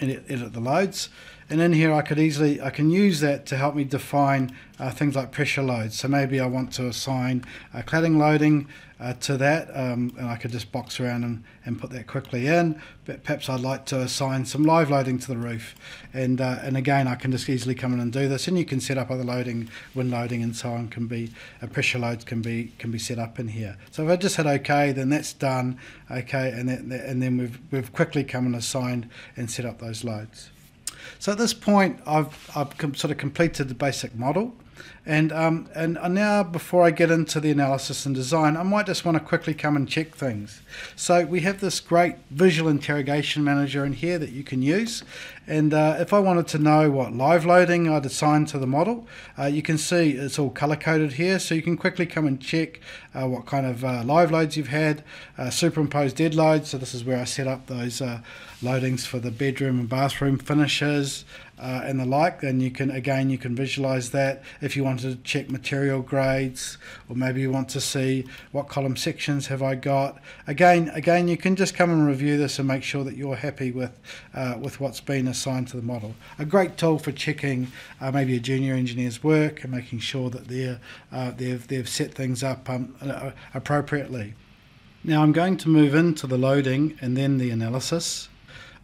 edit the loads. And in here I could easily I can use that to help me define uh, things like pressure loads. So maybe I want to assign uh, cladding loading uh, to that um, and I could just box around and, and put that quickly in. But perhaps I'd like to assign some live loading to the roof. And uh, and again I can just easily come in and do this. And you can set up other loading wind loading and so on can be uh, pressure loads can be can be set up in here. So if I just hit OK then that's done. Okay and then, and then we've, we've quickly come and assigned and set up those loads. So at this point I've, I've sort of completed the basic model and, um, and now, before I get into the analysis and design, I might just want to quickly come and check things. So we have this great visual interrogation manager in here that you can use. And uh, if I wanted to know what live loading I'd assign to the model, uh, you can see it's all color coded here. So you can quickly come and check uh, what kind of uh, live loads you've had, uh, superimposed dead loads. So this is where I set up those uh, loadings for the bedroom and bathroom finishes uh, and the like, then you can again you can visualize that. If you want to check material grades, or maybe you want to see what column sections have I got. Again, again you can just come and review this and make sure that you're happy with uh, with what's been assigned to the model. A great tool for checking uh, maybe a junior engineer's work and making sure that they're uh, they've they've set things up um, uh, appropriately. Now I'm going to move into the loading and then the analysis.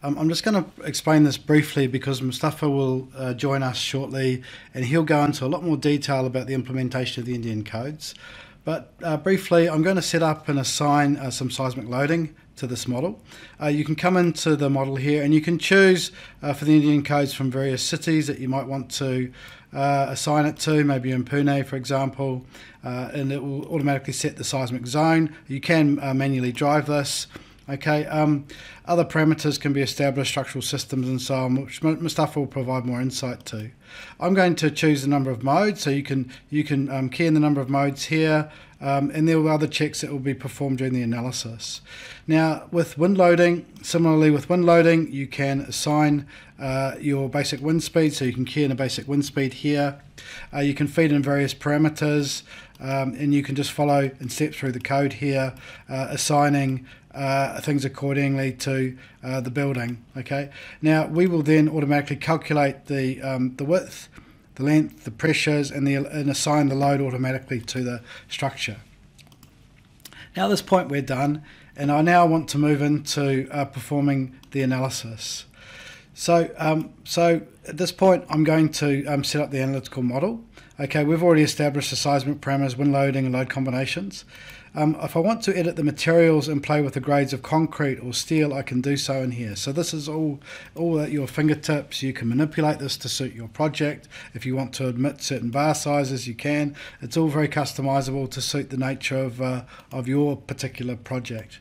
Um, I'm just going to explain this briefly because Mustafa will uh, join us shortly and he'll go into a lot more detail about the implementation of the Indian codes. But uh, briefly, I'm going to set up and assign uh, some seismic loading to this model. Uh, you can come into the model here and you can choose uh, for the Indian codes from various cities that you might want to uh, assign it to, maybe in Pune, for example, and it will automatically set the seismic zone. You can manually drive this. Okay, um, other parameters can be established, structural systems and so on, which Mustafa will provide more insight to. I'm going to choose the number of modes, so you can you can um, key in the number of modes here, um, and there will be other checks that will be performed during the analysis. Now, with wind loading, similarly with wind loading, you can assign uh, your basic wind speed, so you can key in a basic wind speed here. Uh, you can feed in various parameters, um, and you can just follow and step through the code here, uh, assigning uh, things accordingly to uh, the building. Okay. Now we will then automatically calculate the um, the width, the length, the pressures, and the and assign the load automatically to the structure. Now at this point we're done, and I now want to move into uh, performing the analysis. So um, so at this point I'm going to um, set up the analytical model. Okay, we've already established the seismic parameters, wind loading, and load combinations. Um, if I want to edit the materials and play with the grades of concrete or steel, I can do so in here. So this is all, all at your fingertips. You can manipulate this to suit your project. If you want to admit certain bar sizes, you can. It's all very customizable to suit the nature of, uh, of your particular project.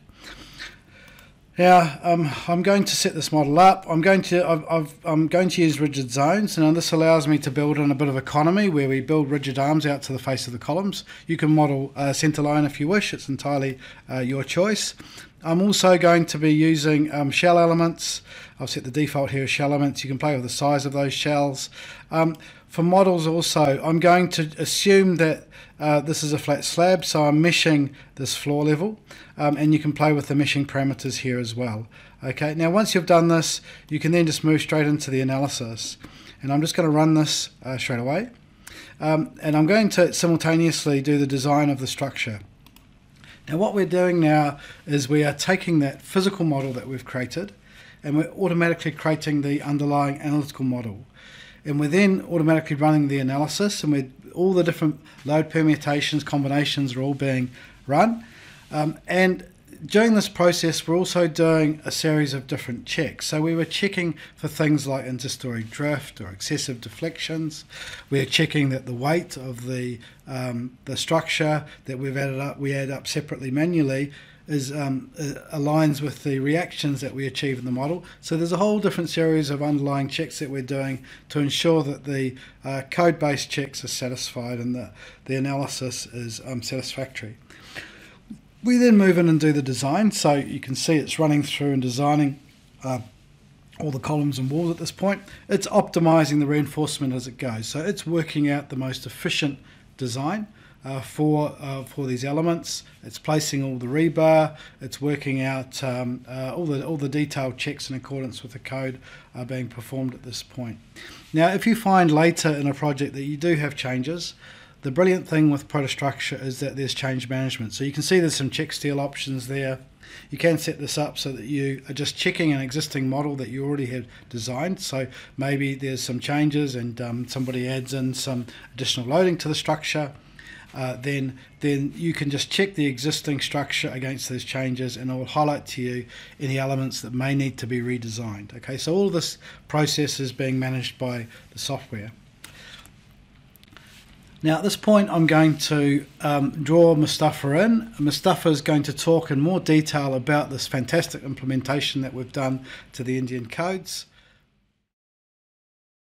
Now, um, I'm going to set this model up. I'm going to i am going to use rigid zones, and this allows me to build in a bit of economy where we build rigid arms out to the face of the columns. You can model a centre line if you wish; it's entirely uh, your choice. I'm also going to be using um, shell elements. I've set the default here as shell elements. You can play with the size of those shells. Um, for models also, I'm going to assume that uh, this is a flat slab, so I'm meshing this floor level, um, and you can play with the meshing parameters here as well. Okay, now once you've done this, you can then just move straight into the analysis. And I'm just going to run this uh, straight away. Um, and I'm going to simultaneously do the design of the structure. Now what we're doing now is we are taking that physical model that we've created and we're automatically creating the underlying analytical model. And we're then automatically running the analysis and all the different load permutations, combinations are all being run. Um, and during this process, we're also doing a series of different checks. So we were checking for things like interstory drift or excessive deflections. We're checking that the weight of the um, the structure that we've added up, we add up separately manually, is um, uh, aligns with the reactions that we achieve in the model. So there's a whole different series of underlying checks that we're doing to ensure that the uh, code-based checks are satisfied and that the analysis is um, satisfactory. We then move in and do the design. So you can see it's running through and designing uh, all the columns and walls at this point. It's optimizing the reinforcement as it goes. So it's working out the most efficient design uh, for uh, for these elements. It's placing all the rebar. It's working out um, uh, all the all the detailed checks in accordance with the code are being performed at this point. Now, if you find later in a project that you do have changes, the brilliant thing with ProtaStructure is that there's change management. So you can see there's some check steel options there. You can set this up so that you are just checking an existing model that you already have designed. So maybe there's some changes and um, somebody adds in some additional loading to the structure uh, then then you can just check the existing structure against those changes and it will highlight to you any elements that may need to be redesigned. Okay, so all this process is being managed by the software. Now at this point I'm going to um, draw Mustafa in. Mustafa is going to talk in more detail about this fantastic implementation that we've done to the Indian codes.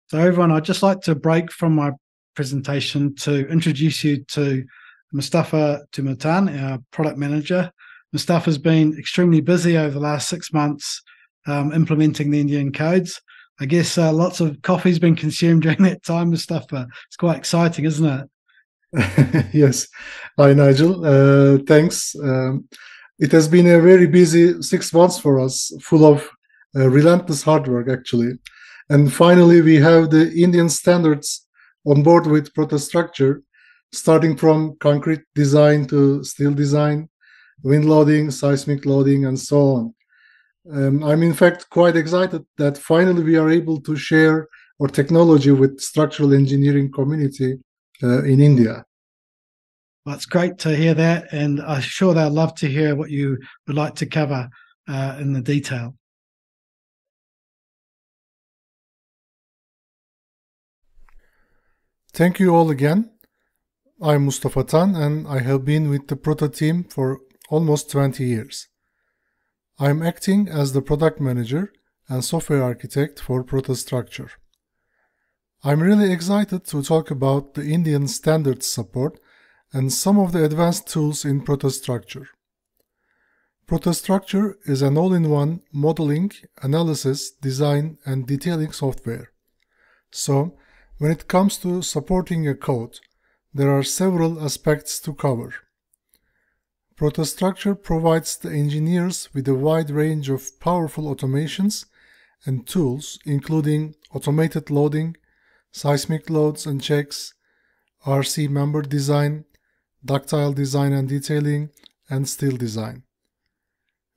So everyone, I'd just like to break from my presentation to introduce you to Mustafa Tumatan, our product manager. Mustafa's been extremely busy over the last six months um, implementing the Indian codes. I guess uh, lots of coffee's been consumed during that time, and stuff, but It's quite exciting, isn't it? yes. Hi, Nigel. Uh, thanks. Um, it has been a very busy six months for us, full of uh, relentless hard work, actually. And finally, we have the Indian standards on board with ProtaStructure, starting from concrete design to steel design, wind loading, seismic loading, and so on. Um, I'm in fact quite excited that finally we are able to share our technology with structural engineering community uh, in India. Well, it's great to hear that, and I'm sure they'll love to hear what you would like to cover uh, in the detail. Thank you all again. I'm Mustafa Tan and I have been with the Prota team for almost 20 years. I'm acting as the product manager and software architect for ProtaStructure. I'm really excited to talk about the Indian standards support and some of the advanced tools in ProtaStructure. ProtaStructure is an all-in-one modeling, analysis, design, and detailing software. So, when it comes to supporting a code, there are several aspects to cover. ProtaStructure provides the engineers with a wide range of powerful automations and tools including automated loading, seismic loads and checks, RC member design, ductile design and detailing, and steel design.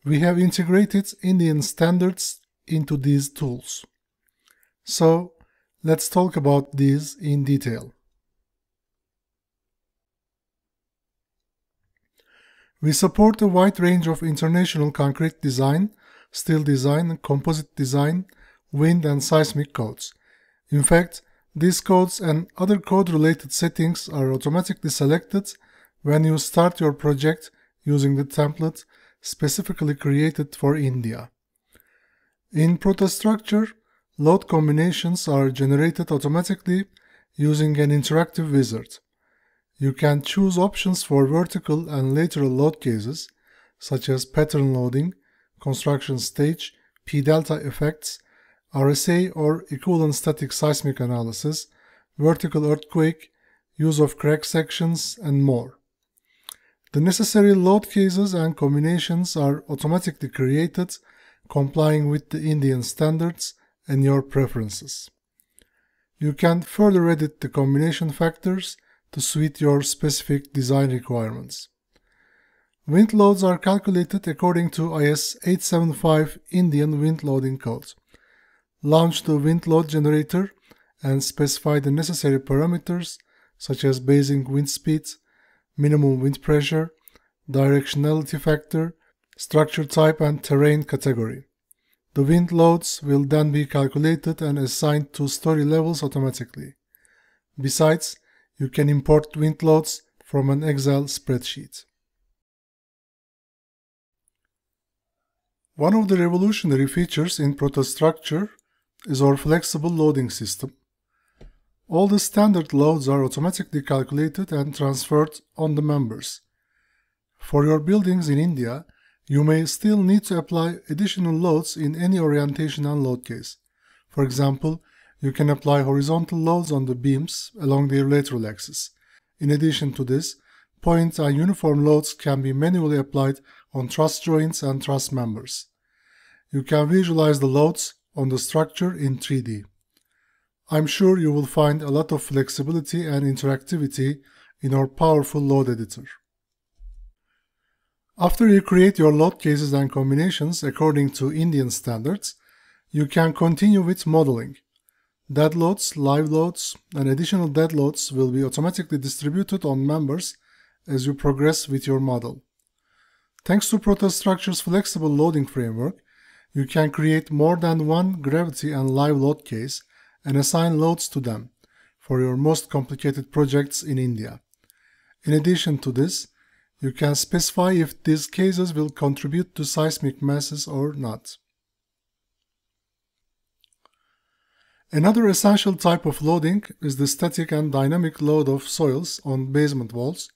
We have integrated Indian standards into these tools. So, Let's talk about these in detail. We support a wide range of international concrete design, steel design, composite design, wind and seismic codes. In fact, these codes and other code-related settings are automatically selected when you start your project using the template specifically created for India. In ProtaStructure, load combinations are generated automatically using an interactive wizard. You can choose options for vertical and lateral load cases, such as pattern loading, construction stage, p-delta effects, RSA or equivalent static seismic analysis, vertical earthquake, use of crack sections, and more. The necessary load cases and combinations are automatically created, complying with the Indian standards and your preferences. You can further edit the combination factors to suit your specific design requirements. Wind loads are calculated according to IS 875 Indian wind loading code. Launch the wind load generator and specify the necessary parameters such as basic wind speed, minimum wind pressure, directionality factor, structure type and terrain category. The wind loads will then be calculated and assigned to story levels automatically. Besides, you can import wind loads from an Excel spreadsheet. One of the revolutionary features in ProtaStructure is our flexible loading system. All the standard loads are automatically calculated and transferred on the members. For your buildings in India, you may still need to apply additional loads in any orientation and load case. For example, you can apply horizontal loads on the beams along their lateral axis. In addition to this, point and uniform loads can be manually applied on truss joints and truss members. You can visualize the loads on the structure in 3D. I'm sure you will find a lot of flexibility and interactivity in our powerful load editor. After you create your load cases and combinations according to Indian standards, you can continue with modeling. Dead loads, live loads, and additional dead loads will be automatically distributed on members as you progress with your model. Thanks to ProtaStructure's flexible loading framework, you can create more than one gravity and live load case and assign loads to them for your most complicated projects in India. In addition to this, you can specify if these cases will contribute to seismic masses or not. Another essential type of loading is the static and dynamic load of soils on basement walls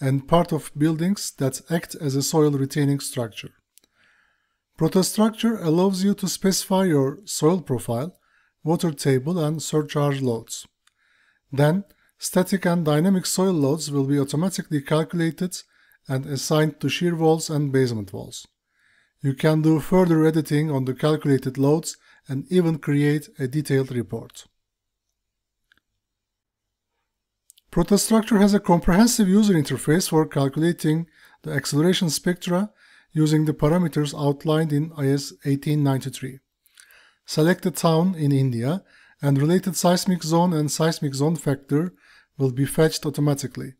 and part of buildings that act as a soil retaining structure. ProtaStructure allows you to specify your soil profile, water table and surcharge loads. Then, static and dynamic soil loads will be automatically calculated and assigned to shear walls and basement walls. You can do further editing on the calculated loads and even create a detailed report. ProtaStructure has a comprehensive user interface for calculating the acceleration spectra using the parameters outlined in IS 1893. Select a town in India and related seismic zone and seismic zone factor will be fetched automatically.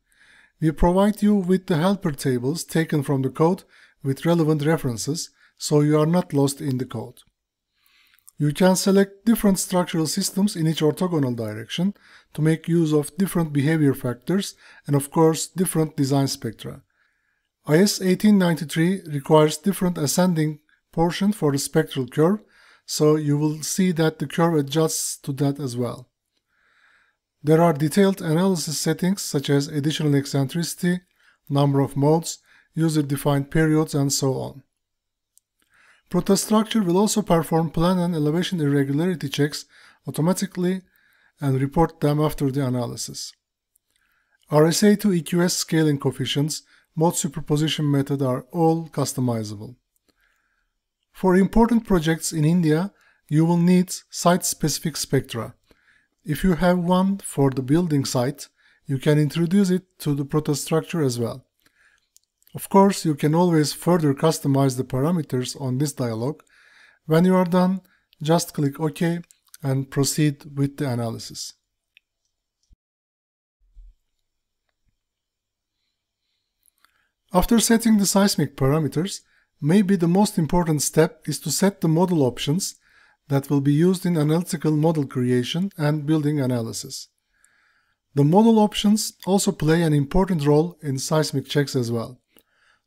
We provide you with the helper tables taken from the code with relevant references so you are not lost in the code. You can select different structural systems in each orthogonal direction to make use of different behavior factors and of course different design spectra. IS 1893 requires different ascending portion for the spectral curve, so you will see that the curve adjusts to that as well. There are detailed analysis settings such as additional eccentricity, number of modes, user-defined periods, and so on. ProtaStructure will also perform plan and elevation irregularity checks automatically and report them after the analysis. RSA to EQS scaling coefficients, mode superposition method are all customizable. For important projects in India, you will need site-specific spectra. If you have one for the building site, you can introduce it to the ProtaStructure as well. Of course, you can always further customize the parameters on this dialog. When you are done, just click OK and proceed with the analysis. After setting the seismic parameters, maybe the most important step is to set the model options that will be used in analytical model creation and building analysis. The model options also play an important role in seismic checks as well.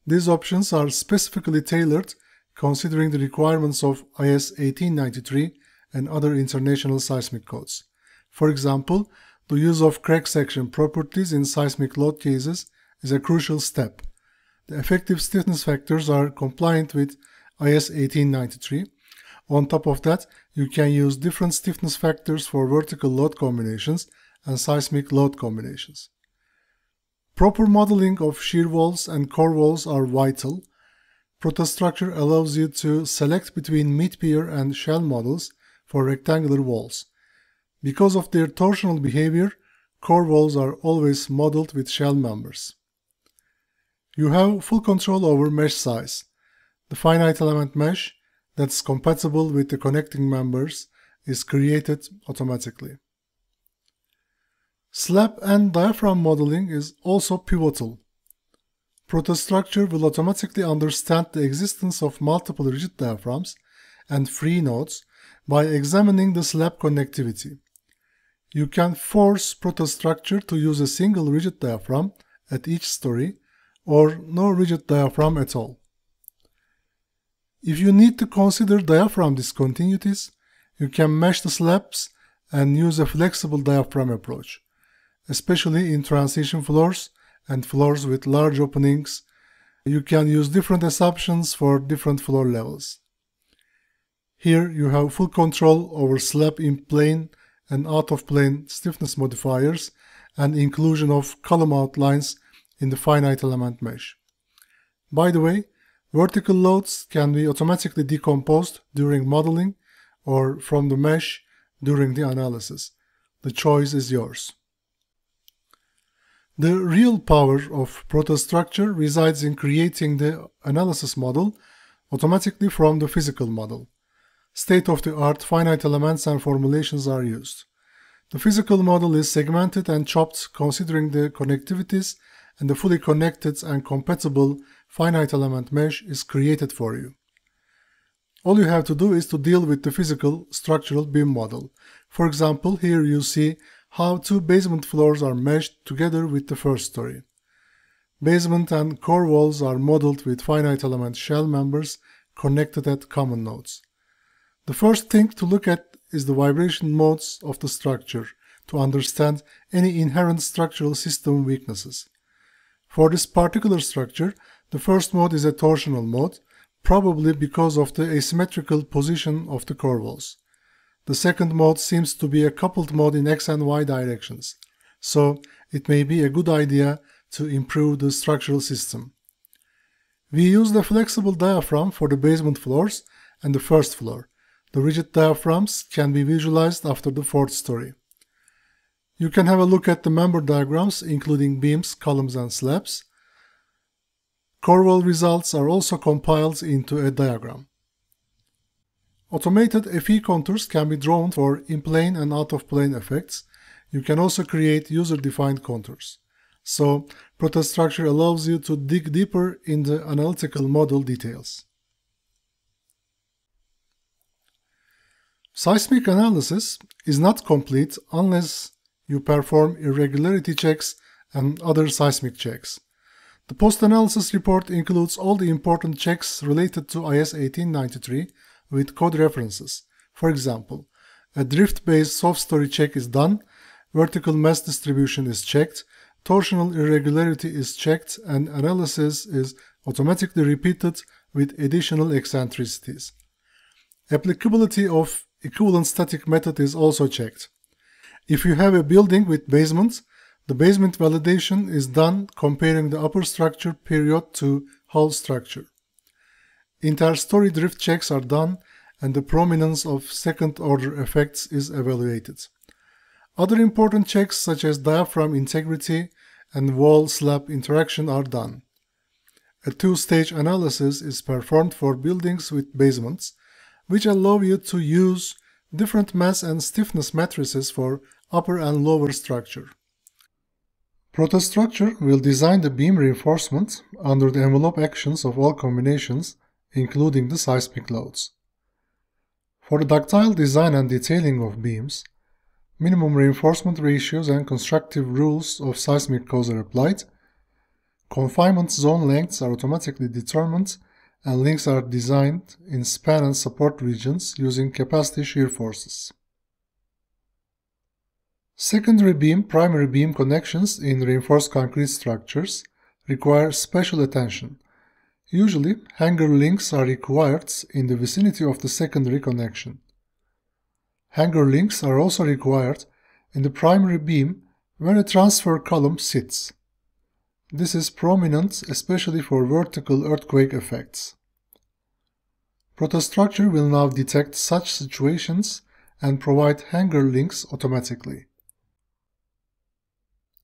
These options are specifically tailored considering the requirements of IS 1893 and other international seismic codes. For example, the use of crack section properties in seismic load cases is a crucial step. The effective stiffness factors are compliant with IS 1893. On top of that, you can use different stiffness factors for vertical load combinations and seismic load combinations. Proper modeling of shear walls and core walls are vital. ProtaStructure allows you to select between mid-pier and shell models for rectangular walls. Because of their torsional behavior, core walls are always modeled with shell members. You have full control over mesh size. The finite element mesh that's compatible with the connecting members is created automatically. Slab and diaphragm modeling is also pivotal. ProtaStructure will automatically understand the existence of multiple rigid diaphragms and free nodes by examining the slab connectivity. You can force ProtaStructure to use a single rigid diaphragm at each story or no rigid diaphragm at all. If you need to consider diaphragm discontinuities, you can mesh the slabs and use a flexible diaphragm approach, especially in transition floors and floors with large openings. You can use different assumptions for different floor levels. Here you have full control over slab in plane and out-of-plane stiffness modifiers and inclusion of column outlines in the finite element mesh. By the way, vertical loads can be automatically decomposed during modeling or from the mesh during the analysis. The choice is yours. The real power of ProtaStructure resides in creating the analysis model automatically from the physical model state-of-the-art finite elements and formulations are used. The physical model is segmented and chopped considering the connectivities and the fully connected and compatible finite element mesh is created for you. All you have to do is to deal with the physical structural beam model. For example, here you see how two basement floors are meshed together with the first story. Basement and core walls are modeled with finite element shell members connected at common nodes. The first thing to look at is the vibration modes of the structure to understand any inherent structural system weaknesses. For this particular structure, the first mode is a torsional mode, probably because of the asymmetrical position of the core walls. The second mode seems to be a coupled mode in x and y directions, so it may be a good idea to improve the structural system. We use the flexible diaphragm for the basement floors and the first floor, the rigid diaphragms can be visualized after the fourth story. You can have a look at the member diagrams including beams, columns and slabs. Core wall results are also compiled into a diagram. Automated FE contours can be drawn for in-plane and out-of-plane effects. You can also create user-defined contours. So, ProtaStructure allows you to dig deeper in the analytical model details. Seismic analysis is not complete unless you perform irregularity checks and other seismic checks. The post-analysis report includes all the important checks related to IS 1893 with code references. For example, a drift-based soft story check is done, vertical mass distribution is checked, torsional irregularity is checked, and analysis is automatically repeated with additional eccentricities. Applicability of equivalent static method is also checked. If you have a building with basement, the basement validation is done comparing the upper structure period to hull structure. Inter-story drift checks are done and the prominence of second-order effects is evaluated. Other important checks such as diaphragm integrity and wall-slab interaction are done. A two-stage analysis is performed for buildings with basements, which allow you to use different mass and stiffness matrices for upper and lower structure. ProtaStructure will design the beam reinforcement under the envelope actions of all combinations, including the seismic loads. For the ductile design and detailing of beams, minimum reinforcement ratios and constructive rules of seismic codes are applied. confinement zone lengths are automatically determined and links are designed in span and support regions using capacity shear forces. Secondary beam primary beam connections in reinforced concrete structures require special attention. Usually, hanger links are required in the vicinity of the secondary connection. Hanger links are also required in the primary beam where a transfer column sits. This is prominent especially for vertical earthquake effects. ProtaStructure will now detect such situations and provide hanger links automatically.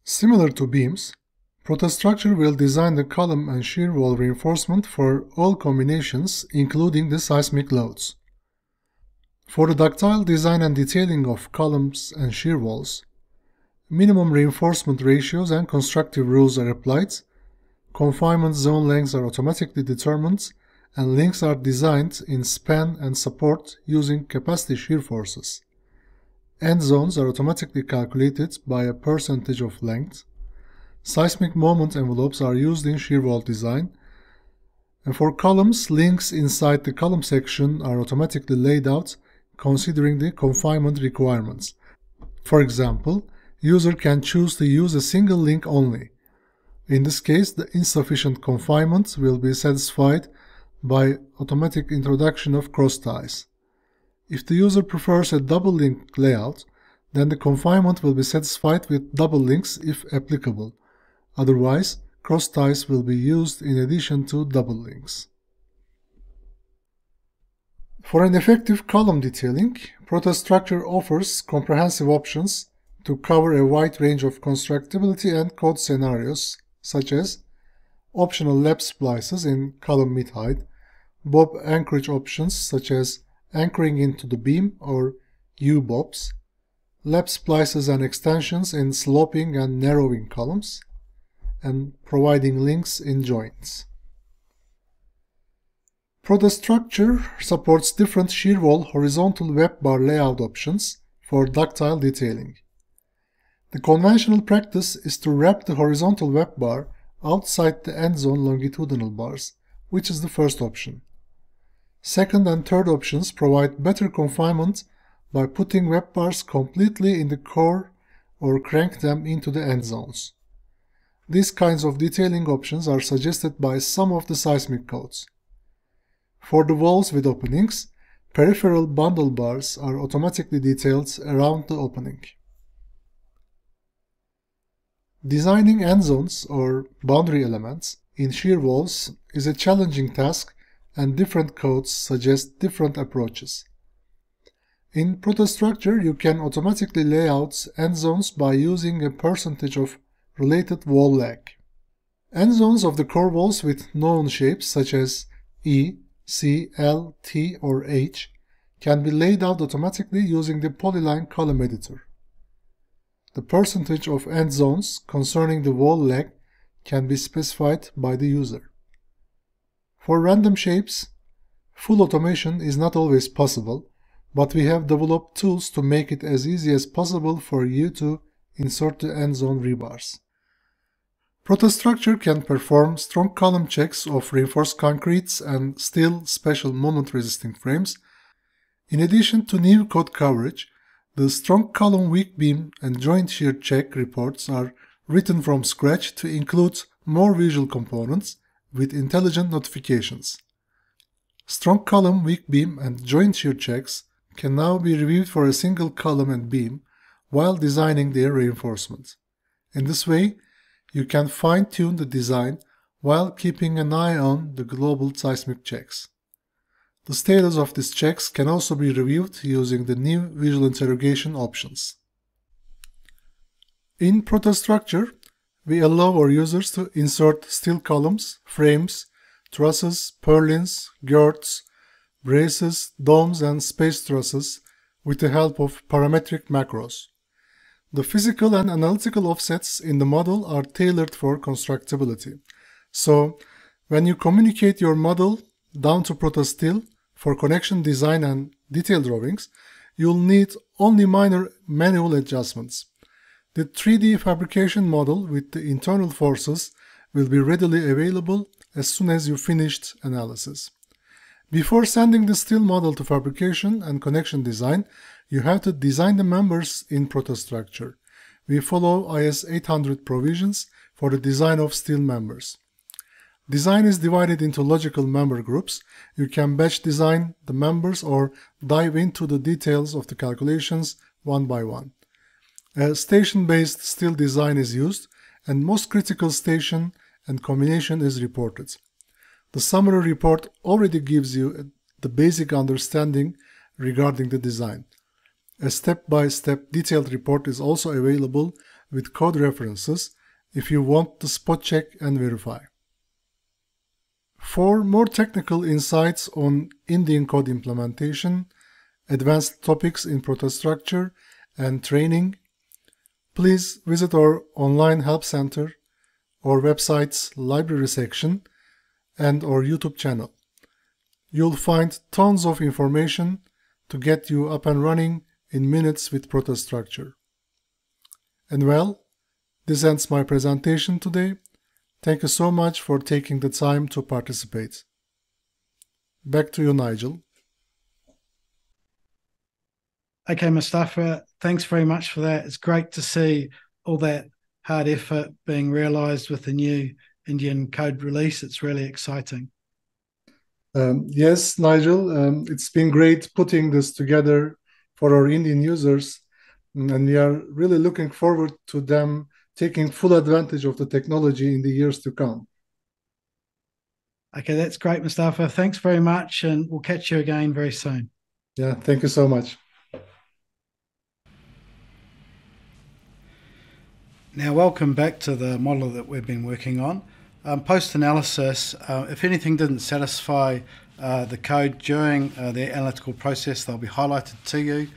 Similar to beams, ProtaStructure will design the column and shear wall reinforcement for all combinations including the seismic loads. For the ductile design and detailing of columns and shear walls, minimum reinforcement ratios and constructive rules are applied, confinement zone lengths are automatically determined, and links are designed in span and support using capacity shear forces. End zones are automatically calculated by a percentage of length. Seismic moment envelopes are used in shear wall design. And for columns, links inside the column section are automatically laid out considering the confinement requirements. For example, user can choose to use a single link only. In this case, the insufficient confinement will be satisfied by automatic introduction of cross ties. If the user prefers a double link layout, then the confinement will be satisfied with double links if applicable. Otherwise, cross ties will be used in addition to double links. For an effective column detailing, ProtaStructure offers comprehensive options to cover a wide range of constructability and code scenarios, such as optional lap splices in column mid-height, bar anchorage options such as anchoring into the beam or U-bars, lap splices and extensions in sloping and narrowing columns, and providing links in joints. ProtaStructure supports different shear wall horizontal web bar layout options for ductile detailing. The conventional practice is to wrap the horizontal web bar outside the end zone longitudinal bars, which is the first option. Second and third options provide better confinement by putting web bars completely in the core or crank them into the end zones. These kinds of detailing options are suggested by some of the seismic codes. For the walls with openings, peripheral bundle bars are automatically detailed around the opening. Designing end zones or boundary elements in shear walls is a challenging task and different codes suggest different approaches. In ProtaStructure, you can automatically lay out end zones by using a percentage of related wall lag. End zones of the core walls with known shapes such as E, C, L, T, or H can be laid out automatically using the Polyline column editor. The percentage of end zones concerning the wall lag can be specified by the user. For random shapes, full automation is not always possible, but we have developed tools to make it as easy as possible for you to insert the end zone rebars. ProtaStructure can perform strong column checks of reinforced concretes and steel special moment resisting frames. In addition to new code coverage, the strong column weak beam and joint shear check reports are written from scratch to include more visual components with intelligent notifications. Strong column, weak beam, and joint shear checks can now be reviewed for a single column and beam while designing their reinforcement. In this way, you can fine-tune the design while keeping an eye on the global seismic checks. The status of these checks can also be reviewed using the new visual interrogation options. In ProtaStructure, we allow our users to insert steel columns, frames, trusses, purlins, girts, braces, domes, and space trusses with the help of parametric macros. The physical and analytical offsets in the model are tailored for constructability. So, when you communicate your model down to ProtaSteel, for connection design and detail drawings, you'll need only minor manual adjustments. The 3D fabrication model with the internal forces will be readily available as soon as you finished analysis. Before sending the steel model to fabrication and connection design, you have to design the members in ProtaStructure. We follow IS 800 provisions for the design of steel members. Design is divided into logical member groups. You can batch design the members or dive into the details of the calculations one by one. A station-based steel design is used and most critical station and combination is reported. The summary report already gives you the basic understanding regarding the design. A step-by-step -step detailed report is also available with code references if you want to spot check and verify. For more technical insights on Indian code implementation, advanced topics in ProtaStructure, and training, please visit our online help center, our website's library section, and our YouTube channel. You'll find tons of information to get you up and running in minutes with ProtaStructure. And well, this ends my presentation today. Thank you so much for taking the time to participate. Back to you, Nigel. Okay, Mustafa, thanks very much for that. It's great to see all that hard effort being realized with the new Indian code release. It's really exciting. Um, yes, Nigel, um, it's been great putting this together for our Indian users, and we are really looking forward to them taking full advantage of the technology in the years to come. Okay, that's great, Mustafa. Thanks very much, and we'll catch you again very soon. Yeah, thank you so much. Now, welcome back to the model that we've been working on. Um, Post analysis, uh, if anything didn't satisfy uh, the code during uh, analytical process, they'll be highlighted to you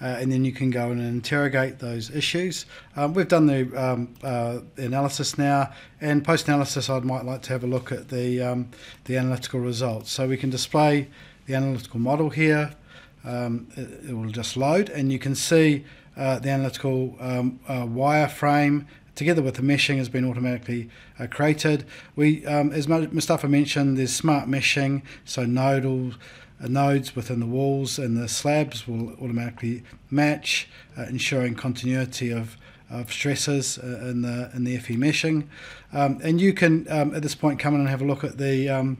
uh, and then you can go in and interrogate those issues. Um, we've done the, um, uh, the, analysis now, and post analysis, I might like to have a look at the, um, the analytical results. So we can display the analytical model here. Um, it, it, will just load, and you can see uh, the analytical um, uh, wireframe together with the meshing has been automatically uh, created. We, um, as Mustafa mentioned, there's smart meshing, so nodal uh, nodes within the walls and the slabs will automatically match, uh, ensuring continuity of, of stresses uh, in the in the FE meshing. Um, and you can um, at this point come in and have a look at the um,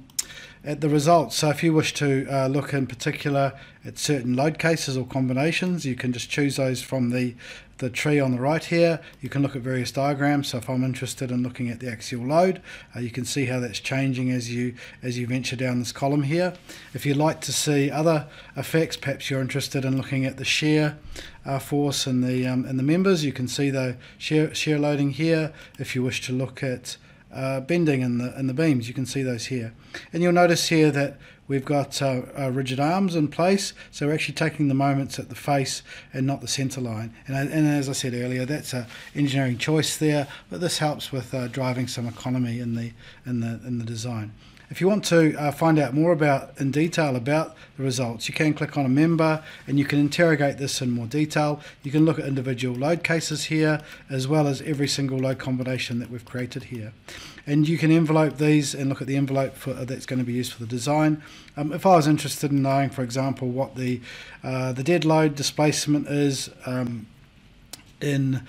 at the results. So if you wish to uh, look in particular at certain load cases or combinations, you can just choose those from the the tree on the right here, you can look at various diagrams. So if I'm interested in looking at the axial load, uh, you can see how that's changing as you as you venture down this column here. If you'd like to see other effects, perhaps you're interested in looking at the shear uh, force and the um, the members, you can see the shear, shear loading here. If you wish to look at uh, bending in the in the beams, you can see those here. And you'll notice here that We've got uh, uh, rigid arms in place, so we're actually taking the moments at the face and not the centre line. And, and as I said earlier, that's an engineering choice there, but this helps with uh, driving some economy in the in the in the design. If you want to uh, find out more about in detail about the results, you can click on a member and you can interrogate this in more detail. You can look at individual load cases here as well as every single load combination that we've created here and you can envelope these and look at the envelope for, that's going to be used for the design. Um, if I was interested in knowing, for example, what the uh, the dead load displacement is um, in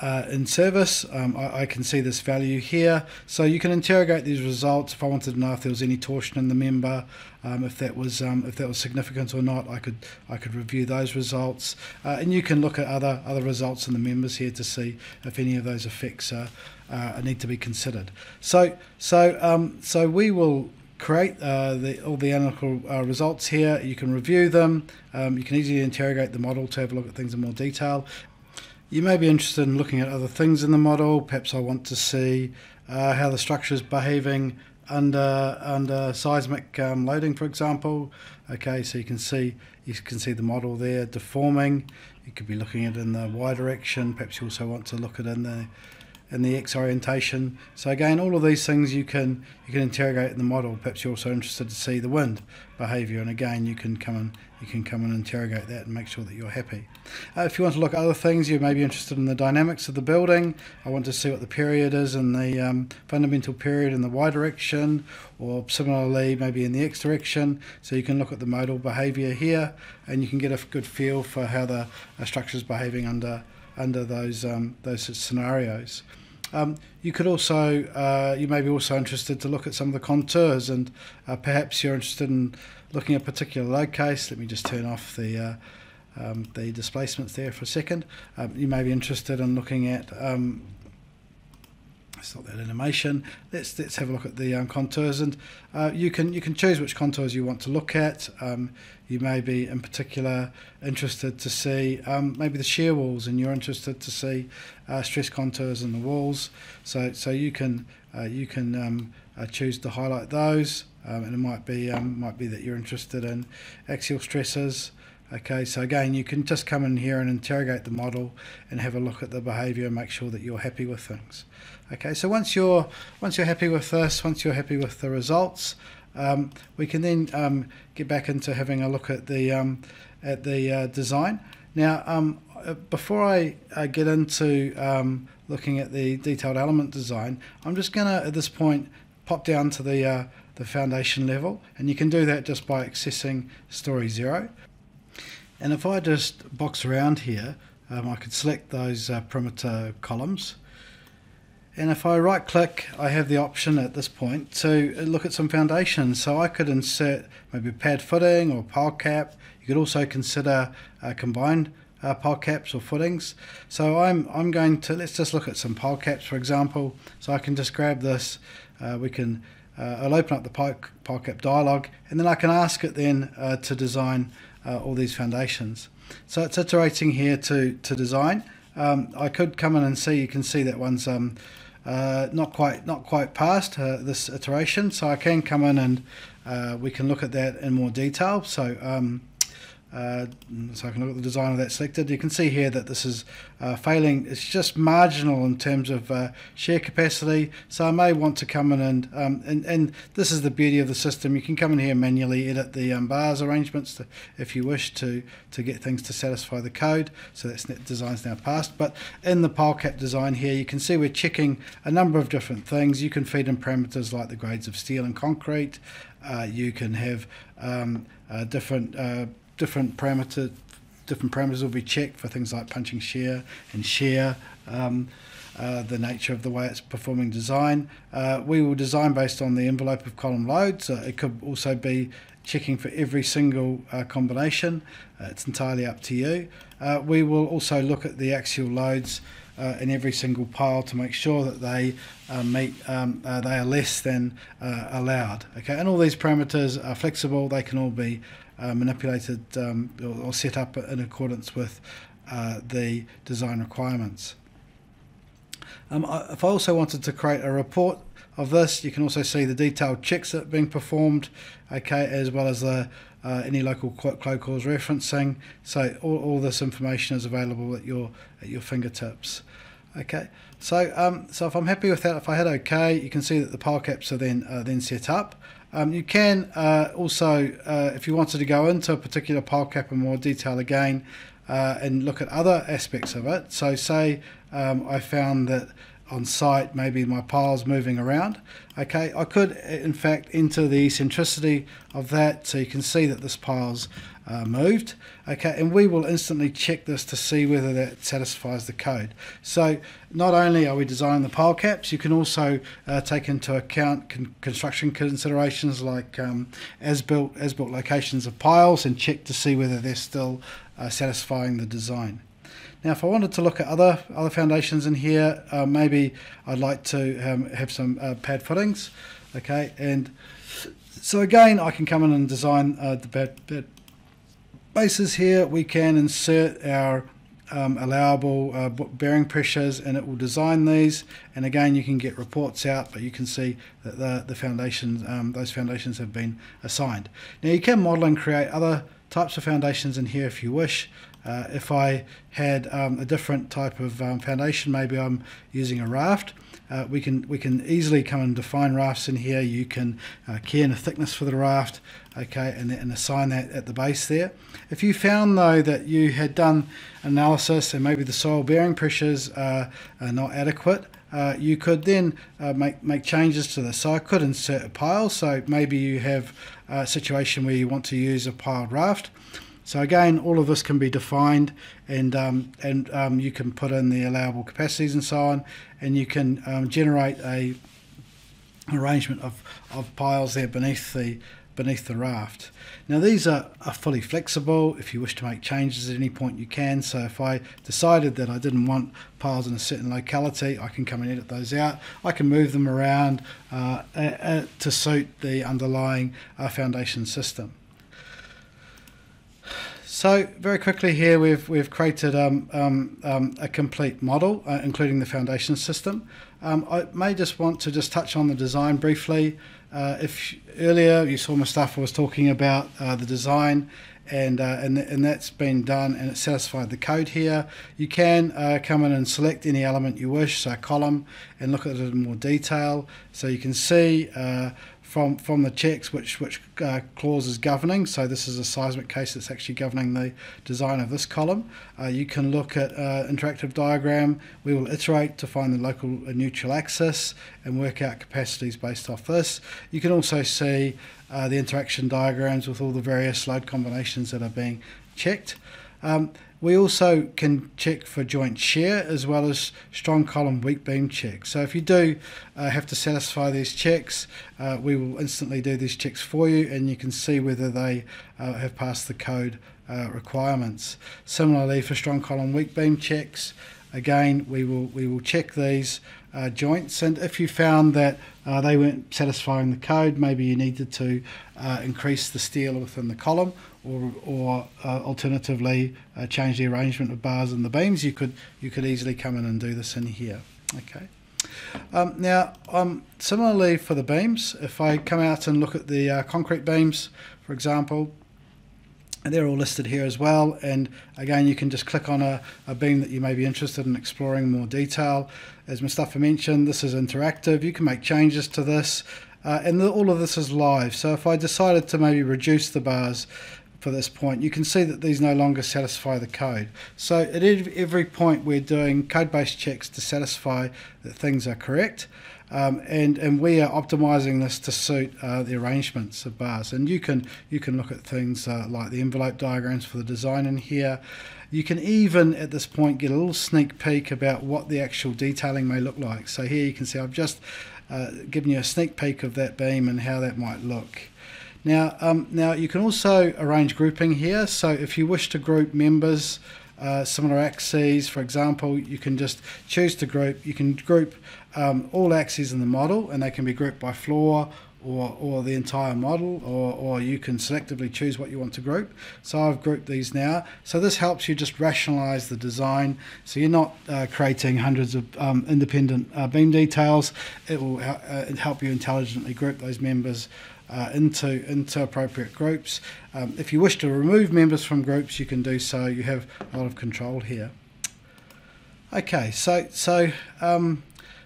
uh, in service. Um, I, I, can see this value here. So you can interrogate these results. If I wanted to know if there was any torsion in the member, um, if that was um, if that was significant or not, I could I could review those results. Uh, and you can look at other other results in the members here to see if any of those effects are, uh, need to be considered. So so um, so we will create uh, the, all the analytical uh, results here. You can review them. Um, you can easily interrogate the model to have a look at things in more detail. You may be interested in looking at other things in the model. Perhaps I want to see uh, how the structure is behaving under under seismic um, loading, for example. Okay, so you can see you can see the model there deforming. You could be looking at it in the y direction. Perhaps you also want to look at it in the and the X orientation. So again, all of these things you can you can interrogate in the model. Perhaps you're also interested to see the wind behaviour, and again, you can come and you can come and interrogate that and make sure that you're happy. Uh, if you want to look at other things, you may be interested in the dynamics of the building. I want to see what the period is in the um, fundamental period in the Y direction, or similarly maybe in the X direction. So you can look at the modal behaviour here, and you can get a good feel for how the uh, structure is behaving under under those um, those scenarios. Um, you could also uh, you may be also interested to look at some of the contours, and uh, perhaps you're interested in looking at a particular load case. Let me just turn off the uh, um, the displacements there for a second. Um, you may be interested in looking at um, not that animation. Let's let's have a look at the um, contours, and uh, you can you can choose which contours you want to look at. Um, you may be in particular interested to see um, maybe the shear walls, and you're interested to see uh, stress contours in the walls. So so you can uh, you can um, uh, choose to highlight those, um, and it might be um, might be that you're interested in axial stresses. Okay, so again, you can just come in here and interrogate the model and have a look at the behaviour and make sure that you're happy with things. Okay, so once you're once you're happy with this, once you're happy with the results, um, we can then um, get back into having a look at the um, at the uh, design. Now, um, uh, before I uh, get into looking at the detailed element design, I'm just going to at this point pop down to the uh, the foundation level, and you can do that just by accessing story zero. And if I just box around here, um, I could select those uh, perimeter columns. And if I right click, I have the option at this point to look at some foundations. So I could insert maybe pad footing or pile cap. You could also consider uh, combined uh, pile caps or footings. So I'm, I'm going to, let's just look at some pile caps for example. So I can just grab this, uh, we can, uh, I'll open up the cap dialog and then I can ask it then uh, to design uh, all these foundations. So it's iterating here to, to design. Um, I could come in and see, you can see that one's um, uh, not quite not quite past uh, this iteration, so I can come in and uh, we can look at that in more detail. So um, uh, so I can look at the design of that selected. You can see here that this is uh, failing. It's just marginal in terms of uh, shear capacity. So I may want to come in and, um, and, and this is the beauty of the system. You can come in here manually edit the um, bars arrangements to, if you wish to, to get things to satisfy the code. So that's design's now passed. But in the pile cap design here, you can see we're checking a number of different things. You can feed in parameters like the grades of steel and concrete. Uh, you can have um, uh, different uh, different parameter different parameters will be checked for things like punching shear and shear. Um, uh, the nature of the way it's performing design. Uh, we will design based on the envelope of column loads. Uh, it could also be checking for every single uh, combination. Uh, it's entirely up to you. Uh, we will also look at the axial loads in every single pile to make sure that they meet um, they are less than allowed. Okay, and all these parameters are flexible. They can all be uh, manipulated um, or, or, set up in accordance with uh, the design requirements. Um, if I also wanted to create a report of this, you can also see the detailed checks that are being performed, okay, as well as the uh, any local code calls referencing. So all, all this information is available at your at your fingertips. Okay, so um, so if I'm happy with that, if I hit OK, you can see that the pile caps are then uh, then set up. Um, you can uh, also, uh, if you wanted to go into a particular pile cap in more detail again uh, and look at other aspects of it. So, say um, I found that on site maybe my pile's moving around. Okay, I could in fact enter the eccentricity of that so you can see that this pile's uh, moved. Okay, and we will instantly check this to see whether that satisfies the code. So not only are we designing the pile caps, you can also uh, take into account con construction considerations like um, as-built as-built locations of piles and check to see whether they're still uh, satisfying the design. Now, if I wanted to look at other other foundations in here, uh, maybe I'd like to um, have some uh, pad footings. Okay, and so again, I can come in and design uh, the pad, pad bases here, we can insert our um, allowable uh, bearing pressures and it will design these and again you can get reports out but you can see that the, the foundations um, those foundations have been assigned now you can model and create other types of foundations in here if you wish. Uh, if I had um, a different type of um, foundation, maybe I'm using a raft, uh, we can we can easily come and define rafts in here. You can uh, key in a thickness for the raft, okay, and, and assign that at the base there. If you found though that you had done analysis and maybe the soil bearing pressures are, are not adequate, uh, you could then uh, make make changes to this. So I could insert a pile. So maybe you have a situation where you want to use a piled raft. So again, all of this can be defined, and um, and um, you can put in the allowable capacities and so on, and you can um, generate a arrangement of, of piles there beneath the beneath the raft. Now these are, are fully flexible. If you wish to make changes at any point, you can. So if I decided that I didn't want piles in a certain locality, I can come and edit those out. I can move them around uh, uh, to suit the underlying uh, foundation system. So very quickly here, we've we've created um, um, um, a complete model, uh, including the foundation system. Um, I may just want to just touch on the design briefly. Uh, if earlier you saw Mustafa was talking about uh, the design, and uh, and and that's been done, and it satisfied the code here. You can uh, come in and select any element you wish, so column, and look at it in more detail. So you can see uh, from from the checks which which uh, clause is governing. So this is a seismic case that's actually governing the design of this column. Uh, you can look at uh, interactive diagram. We will iterate to find the local neutral axis and work out capacities based off this. You can also see uh, the interaction diagrams with all the various load combinations that are being checked. Um, we also can check for joint shear as well as strong column weak beam check. So if you do uh, have to satisfy these checks, uh, we will instantly do these checks for you and you can see whether they uh, have passed the code uh, requirements. Similarly for strong column weak beam checks, again we will we will check these uh, joints and if you found that uh, they weren't satisfying the code maybe you needed to uh, increase the steel within the column or, or uh, alternatively uh, change the arrangement of bars and the beams, you could you could easily come in and do this in here. Okay. Um, now, um, similarly for the beams, if I come out and look at the uh, concrete beams, for example, and they're all listed here as well. And again, you can just click on a, a beam that you may be interested in exploring more detail. As Mustafa mentioned, this is interactive. You can make changes to this. Uh, and the, all of this is live. So if I decided to maybe reduce the bars for this point, you can see that these no longer satisfy the code. So at every point we're doing code-based checks to satisfy that things are correct. Um, and and we are optimizing this to suit uh, the arrangements of bars. And you can you can look at things uh, like the envelope diagrams for the design in here. You can even at this point get a little sneak peek about what the actual detailing may look like. So here you can see I've just uh, given you a sneak peek of that beam and how that might look. Now, um, now you can also arrange grouping here. So if you wish to group members, uh, similar axes, for example, you can just choose to group. You can group um, all axes in the model, and they can be grouped by floor or, or the entire model, or, or you can selectively choose what you want to group. So I've grouped these now. So this helps you just rationalize the design. So you're not uh, creating hundreds of um, independent uh, beam details. It will uh, help you intelligently group those members uh, into into appropriate groups. Um, if you wish to remove members from groups, you can do so. You have a lot of control here. Okay, so so um,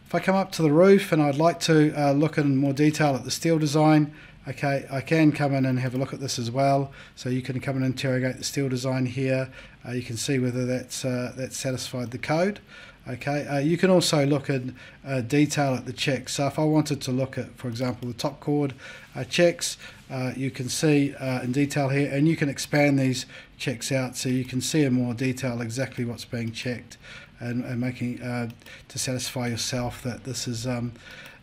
if I come up to the roof and I'd like to uh, look in more detail at the steel design, okay, I can come in and have a look at this as well. So you can come and interrogate the steel design here. Uh, you can see whether that's uh, that's satisfied the code. Okay, uh, you can also look in uh, detail at the checks. So if I wanted to look at, for example, the top chord uh, checks, uh, you can see uh, in detail here, and you can expand these checks out so you can see in more detail exactly what's being checked, and, and making uh, to satisfy yourself that this is um,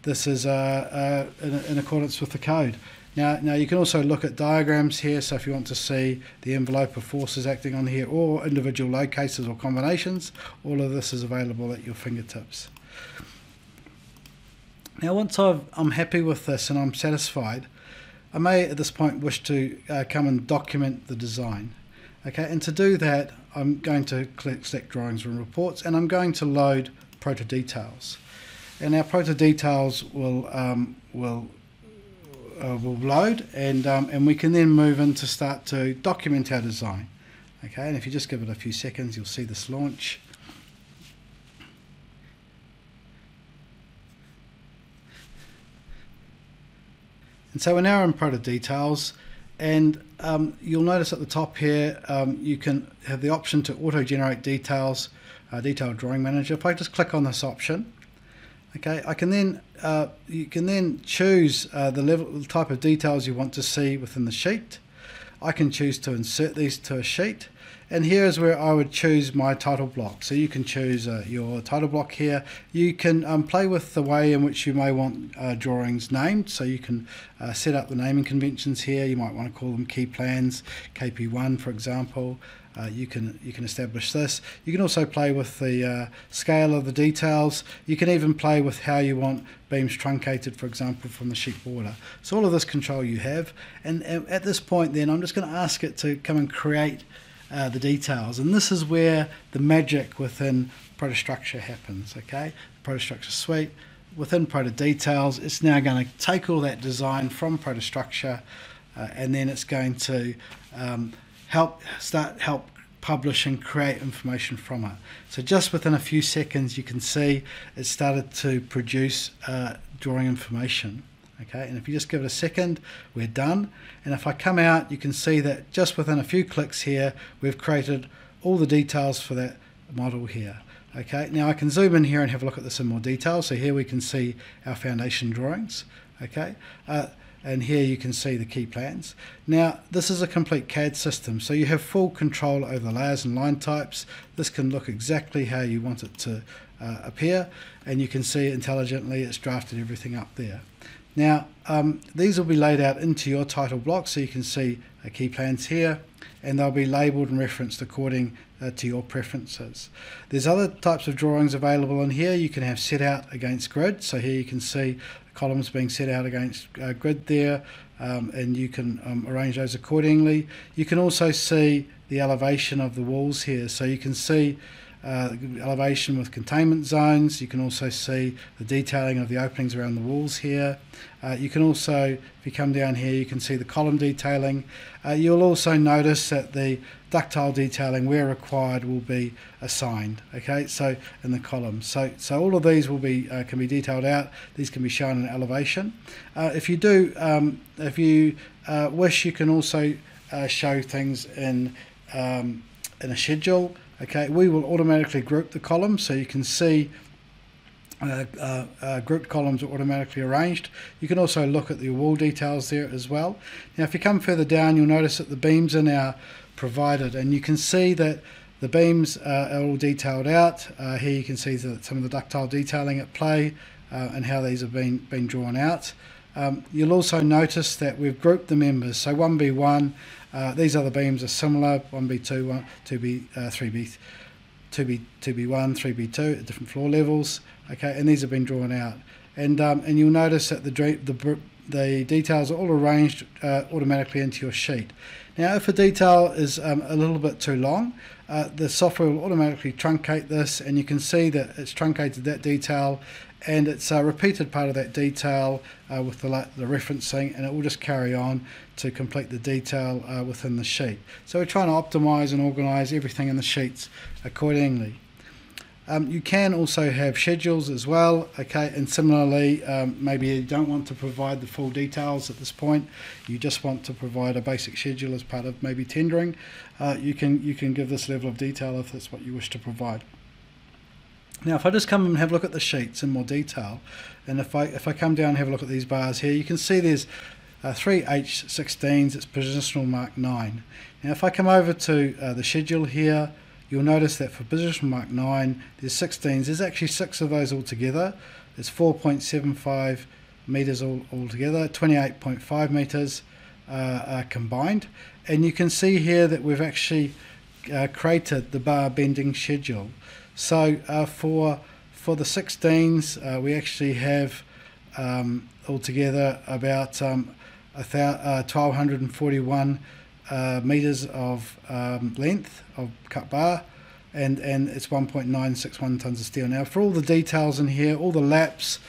this is in, in accordance with the code. Now, now you can also look at diagrams here. So if you want to see the envelope of forces acting on here or individual load cases or combinations, all of this is available at your fingertips. Now, once i am happy with this and I'm satisfied, I may at this point wish to uh, come and document the design. Okay, and to do that, I'm going to click select drawings and reports, and I'm going to load ProtaDetails. And our ProtaDetails will um, will uh, will load, and um, and we can then move in to start to document our design. Okay, and if you just give it a few seconds, you'll see this launch. And so we're now in ProtaDetails, and um, you'll notice at the top here, um, you can have the option to auto-generate details, uh, Detailed Drawing Manager. If I just click on this option, okay, I can then, uh, you can then choose uh, the level, the type of details you want to see within the sheet. I can choose to insert these to a sheet and here is where I would choose my title block. So you can choose uh, your title block here. You can um, play with the way in which you may want uh, drawings named. So you can uh, set up the naming conventions here. You might want to call them key plans, KP1 for example. Uh, you can you can establish this. You can also play with the uh, scale of the details. You can even play with how you want beams truncated, for example, from the sheet border. So all of this control you have. And at this point, then I'm just going to ask it to come and create uh, the details. And this is where the magic within ProtaStructure happens, okay? The ProtaStructure Suite, within ProtaDetails, it's now going to take all that design from ProtaStructure uh, and then it's going to um, help start help publish and create information from it. So just within a few seconds, you can see it started to produce uh, drawing information. Okay, and if you just give it a second, we're done. And if I come out, you can see that just within a few clicks here, we've created all the details for that model here. Okay, now I can zoom in here and have a look at this in more detail. So here we can see our foundation drawings. Okay, uh, and here you can see the key plans. Now this is a complete CAD system, so you have full control over the layers and line types. This can look exactly how you want it to uh, appear, and you can see intelligently it's drafted everything up there. Now, um, these will be laid out into your title block so you can see uh, key plans here and they'll be labelled and referenced according uh, to your preferences. There's other types of drawings available in here. You can have set out against grid. So here you can see columns being set out against uh, grid there um, and you can um, arrange those accordingly. You can also see the elevation of the walls here. So you can see uh, elevation with containment zones. You can also see the detailing of the openings around the walls here. Uh, you can also, if you come down here, you can see the column detailing. Uh, you'll also notice that the ductile detailing where required will be assigned okay so in the column so so all of these will be uh, can be detailed out these can be shown in elevation uh, if you do um, if you uh, wish you can also show things in um, in a schedule Okay, we will automatically group the columns so you can see uh, uh, uh, grouped columns are automatically arranged. You can also look at the wall details there as well. Now if you come further down you'll notice that the beams are now provided and you can see that the beams uh, are all detailed out. Uh, here you can see that some of the ductile detailing at play uh, and how these have been, been drawn out. Um, you'll also notice that we've grouped the members. So 1B1 uh, these other beams are similar 1B2, 1, 2B, uh, 3B, 2B, 2B1, 3B2 at different floor levels. Okay, and these have been drawn out. And um, and you'll notice that the the the details are all arranged uh, automatically into your sheet. Now, if a detail is um, a little bit too long, uh, the software will automatically truncate this, and you can see that it's truncated that detail and it's a repeated part of that detail uh, with the, the referencing and it will just carry on to complete the detail uh, within the sheet. So we're trying to optimize and organize everything in the sheets accordingly. Um, you can also have schedules as well, okay, and similarly, um, maybe you don't want to provide the full details at this point. You just want to provide a basic schedule as part of maybe tendering. Uh, you can you can give this level of detail if that's what you wish to provide. Now, if I just come and have a look at the sheets in more detail, and if I if I come down and have a look at these bars here, you can see there's uh, three H16s. It's positional mark 9. Now, if I come over to uh, the schedule here, you'll notice that for positional mark 9, there's 16s. There's actually six of those altogether. It's 4.75 meters all, altogether, 28.5 meters uh, combined. And you can see here that we've actually uh, created the bar bending schedule. So uh, for for the 16s, uh, we actually have um, altogether about um, uh, 1241 uh, meters of um, length of cut bar, and and it's 1.961 tons of steel. Now, for all the details in here, all the laps,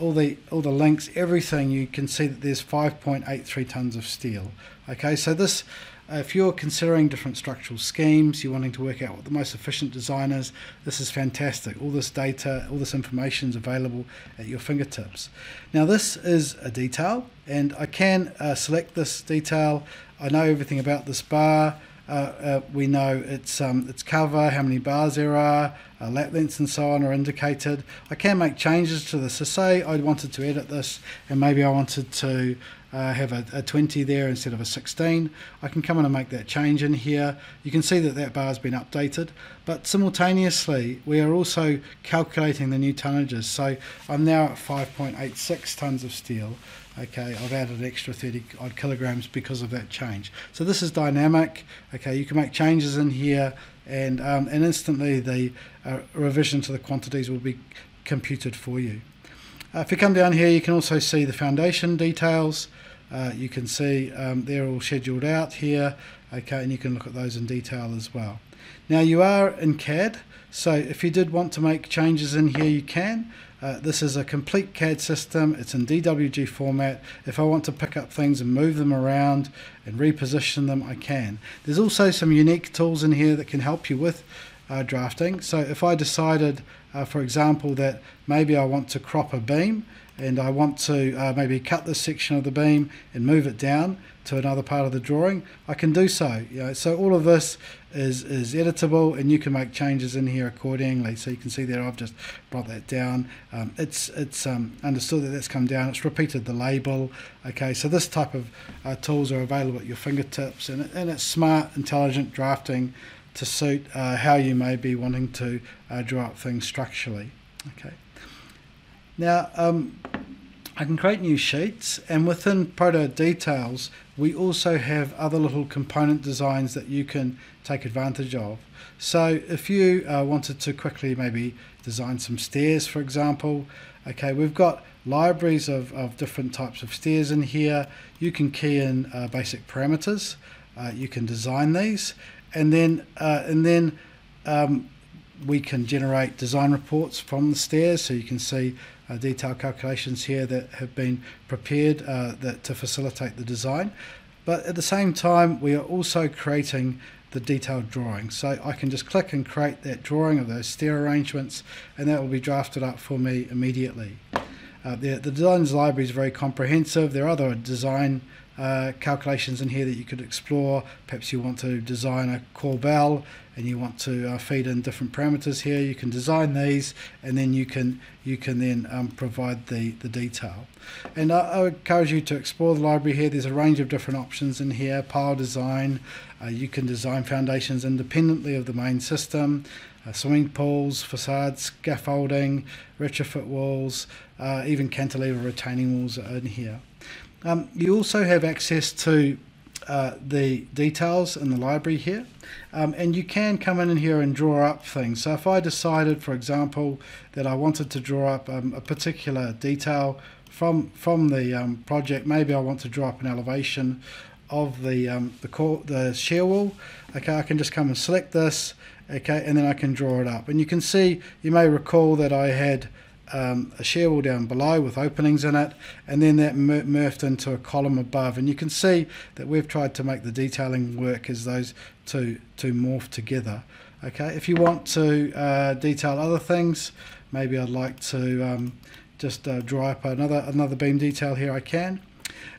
all the all the links, everything, you can see that there's 5.83 tons of steel. Okay, so this uh, if you're considering different structural schemes, you're wanting to work out what the most efficient design is, this is fantastic. All this data, all this information is available at your fingertips. Now, this is a detail, and I can uh, select this detail. I know everything about this bar. Uh, uh, we know its um, its cover, how many bars there are, uh, lap lengths, and so on are indicated. I can make changes to this. So, say I wanted to edit this, and maybe I wanted to uh, have a, a 20 there instead of a 16. I can come in and make that change in here. You can see that that bar has been updated, but simultaneously we are also calculating the new tonnages. So I'm now at 5.86 tons of steel. Okay, I've added an extra 30 odd kilograms because of that change. So this is dynamic. Okay, you can make changes in here, and um, and instantly the uh, revision to the quantities will be computed for you. Uh, if you come down here, you can also see the foundation details. Uh, you can see um, they're all scheduled out here, okay, and you can look at those in detail as well. Now you are in CAD, so if you did want to make changes in here, you can. Uh, this is a complete CAD system. It's in DWG format. If I want to pick up things and move them around and reposition them, I can. There's also some unique tools in here that can help you with uh, drafting. So if I decided, uh, for example, that maybe I want to crop a beam and I want to uh, maybe cut this section of the beam and move it down to another part of the drawing, I can do so. You know, so all of this is, is editable and you can make changes in here accordingly. So you can see there I've just brought that down. Um, it's it's um, understood that that's come down. It's repeated the label. Okay, so this type of uh, tools are available at your fingertips and, and it's smart, intelligent drafting to suit uh, how you may be wanting to uh, draw up things structurally. Okay. Now, um, I can create new sheets, and within ProtaDetails, we also have other little component designs that you can take advantage of. So, if you uh, wanted to quickly maybe design some stairs, for example, okay, we've got libraries of, of different types of stairs in here. You can key in uh, basic parameters. Uh, you can design these, and then uh, and then um, we can generate design reports from the stairs, so you can see uh, detailed calculations here that have been prepared uh, that to facilitate the design. But at the same time, we are also creating the detailed drawing. So I can just click and create that drawing of those stair arrangements, and that will be drafted up for me immediately. Uh, the, the designs library is very comprehensive. There are other design uh, calculations in here that you could explore. Perhaps you want to design a corbel and you want to uh, feed in different parameters here. You can design these, and then you can you can then um, provide the the detail. And I, I, encourage you to explore the library here. There's a range of different options in here. Pile design. Uh, you can design foundations independently of the main system. Uh, swimming pools, facades, scaffolding, retrofit walls, uh, even cantilever retaining walls are in here. Um, you also have access to uh, the details in the library here. Um, and you can come in here and draw up things. So if I decided, for example, that I wanted to draw up um, a particular detail from from the um, project, maybe I want to draw up an elevation of the um, the core, the shear wall. Okay, I can just come and select this. Okay, and then I can draw it up. And you can see, you may recall that I had um, a shear wall down below with openings in it, and then that morphed into a column above. And you can see that we've tried to make the detailing work as those two, two morph together. Okay, if you want to uh, detail other things, maybe I'd like to um, just uh, draw up another another beam detail here. I can.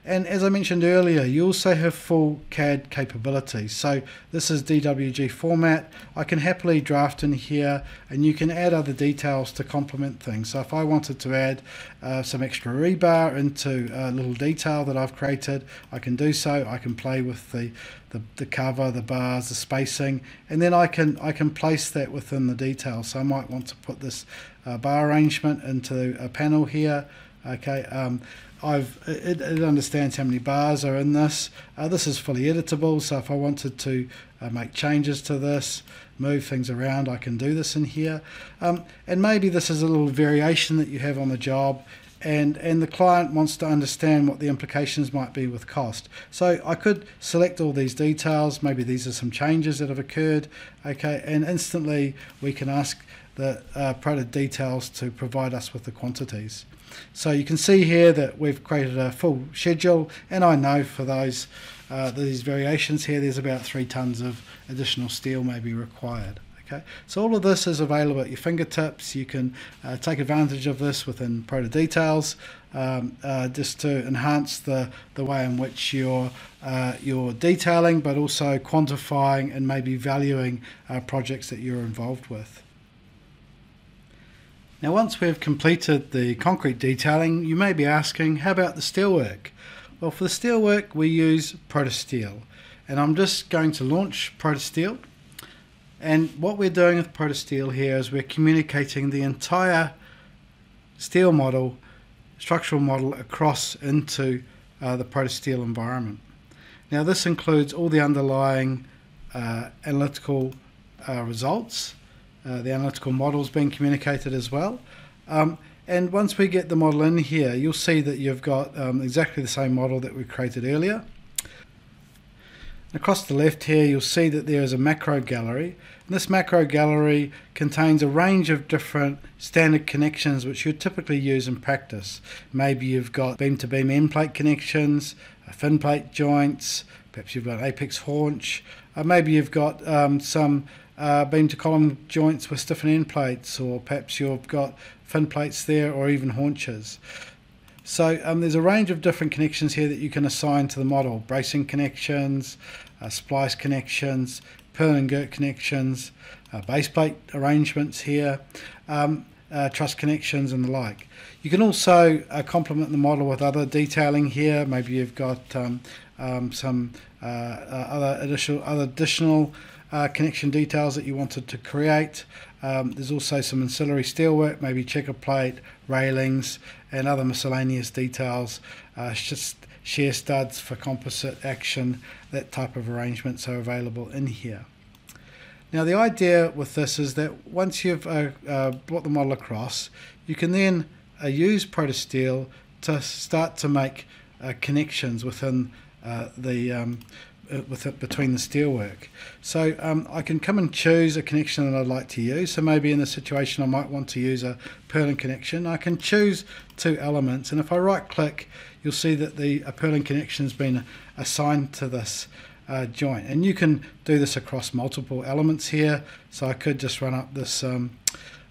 And as I mentioned earlier, you also have full CAD capability. So this is DWG format. I can happily draft in here and you can add other details to complement things. So if I wanted to add uh, some extra rebar into a little detail that I've created, I can do so. I can play with the, the, the cover, the bars, the spacing, and then I can, I can place that within the detail. So I might want to put this uh, bar arrangement into a panel here. Okay, um, I've it, it, understands how many bars are in this. Uh, this is fully editable, so if I wanted to uh, make changes to this, move things around, I can do this in here. Um, and maybe this is a little variation that you have on the job, and and the client wants to understand what the implications might be with cost. So I could select all these details. Maybe these are some changes that have occurred. Okay, and instantly we can ask the uh, ProtaDetails to provide us with the quantities. So you can see here that we've created a full schedule, and I know for those uh, these variations here, there's about three tons of additional steel may be required. Okay, so all of this is available at your fingertips. You can uh, take advantage of this within ProtaDetails um, uh, just to enhance the, the way in which you're, uh, you're detailing, but also quantifying and maybe valuing uh, projects that you're involved with. Now, once we've completed the concrete detailing, you may be asking, how about the steelwork? Well, for the steelwork, we use ProtaSteel, and I'm just going to launch ProtaSteel and what we're doing with ProtaSteel here is we're communicating the entire steel model, structural model across into uh, the ProtaSteel environment. Now this includes all the underlying uh, analytical uh, results, uh, the analytical models being communicated as well. Um, and once we get the model in here, you'll see that you've got um, exactly the same model that we created earlier. Across the left here, you'll see that there is a macro gallery. And this macro gallery contains a range of different standard connections which you typically use in practice. Maybe you've got beam-to-beam end plate connections, fin plate joints, perhaps you've got an apex haunch, uh, maybe you've got um, some uh, beam to column joints with stiffened end plates, or perhaps you've got fin plates there, or even haunches. So um, there's a range of different connections here that you can assign to the model. Bracing connections, uh, splice connections, purlin and girt connections, uh, base plate arrangements here, um, uh, truss connections and the like. You can also uh, complement the model with other detailing here. Maybe you've got um, um, some uh, uh, other additional, other additional connection details that you wanted to create. Um, there's also some ancillary steelwork, maybe checker plate, railings, and other miscellaneous details. Uh, just shear studs for composite action, that type of arrangements are available in here. Now the idea with this is that once you've uh, uh, brought the model across, you can then uh, use ProtaSteel to start to make uh, connections within uh, the um, uh, with it between the steelwork. So um, I can come and choose a connection that I'd like to use. So maybe in this situation I might want to use a purlin connection. I can choose two elements and if I right click you'll see that the a purlin connection has been assigned to this uh, joint and you can do this across multiple elements here. So I could just run up this um,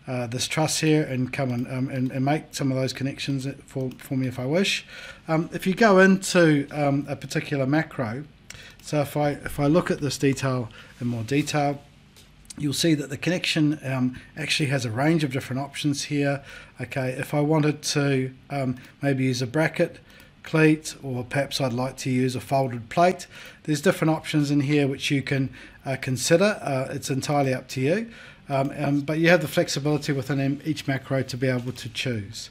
uh, this truss here and come and, um, and, and, make some of those connections for, for me if I wish. Um, if you go into um, a particular macro, so if I if I look at this detail in more detail, you'll see that the connection um, actually has a range of different options here. Okay, if I wanted to um, maybe use a bracket cleat or perhaps I'd like to use a folded plate, there's different options in here which you can uh, consider. Uh, it's entirely up to you. Um, um but you have the flexibility within each macro to be able to choose.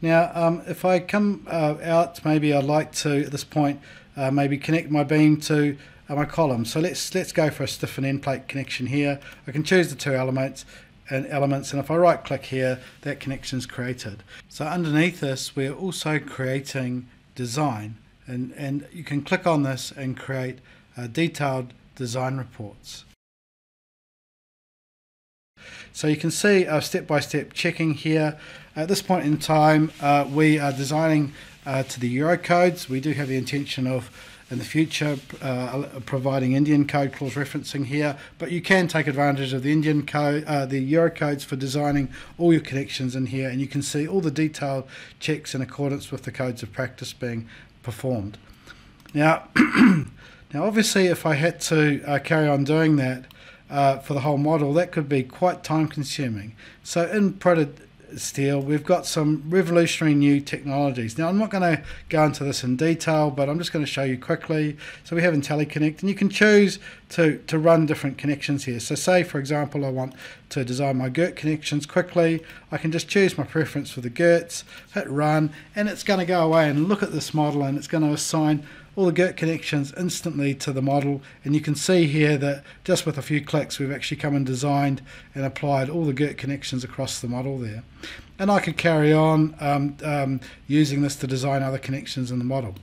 Now, um, if I come uh, out, maybe I'd like to, at this point, uh, maybe connect my beam to uh, my column. So let's let's go for a stiffened end plate connection here. I can choose the two elements and elements and if I right click here that connection is created. So underneath this we're also creating design and, and you can click on this and create uh, detailed design reports. So you can see a step-by-step -step checking here. At this point in time, uh, we are designing uh, to the Euro codes. We do have the intention of in the future uh, providing Indian code clause referencing here, but you can take advantage of the Indian code, uh, the Euro codes for designing all your connections in here, and you can see all the detailed checks in accordance with the codes of practice being performed. Now, now obviously, if I had to uh, carry on doing that uh, for the whole model, that could be quite time consuming. So in Prota steel, we've got some revolutionary new technologies. Now, I'm not going to go into this in detail, but I'm just going to show you quickly. So we have IntelliConnect, and you can choose to, to run different connections here. So say, for example, I want to design my girt connections quickly. I can just choose my preference for the girts, hit run, and it's going to go away and look at this model, and it's going to assign all the girt connections instantly to the model and you can see here that just with a few clicks we've actually come and designed and applied all the girt connections across the model there and I could carry on um, um, using this to design other connections in the model.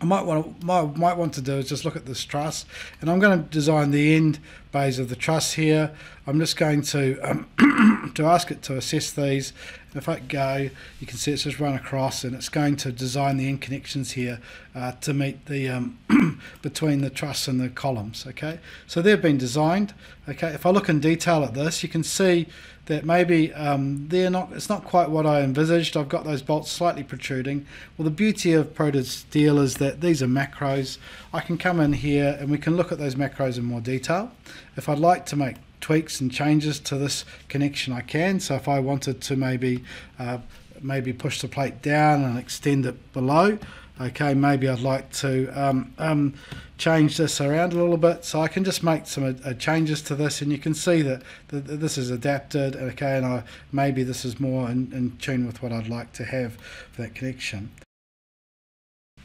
I might want to, might, might want to do is just look at this truss and I'm going to design the end bays of the truss here. I'm just going to um, to ask it to assess these If I go, you can see it's just run across and it's going to design the end connections here uh, to meet the um, between the truss and the columns. Okay, so they've been designed. Okay, if I look in detail at this, you can see that maybe um, they're not. It's not quite what I envisaged. I've got those bolts slightly protruding. Well, the beauty of ProtaSteel is that these are macros. I can come in here and we can look at those macros in more detail. If I'd like to make tweaks and changes to this connection, I can. So if I wanted to maybe uh, maybe push the plate down and extend it below, okay, maybe I'd like to um, um, change this around a little bit. So I can just make some uh, changes to this, and you can see that, this is adapted, okay, and I, maybe this is more in, in tune with what I'd like to have for that connection.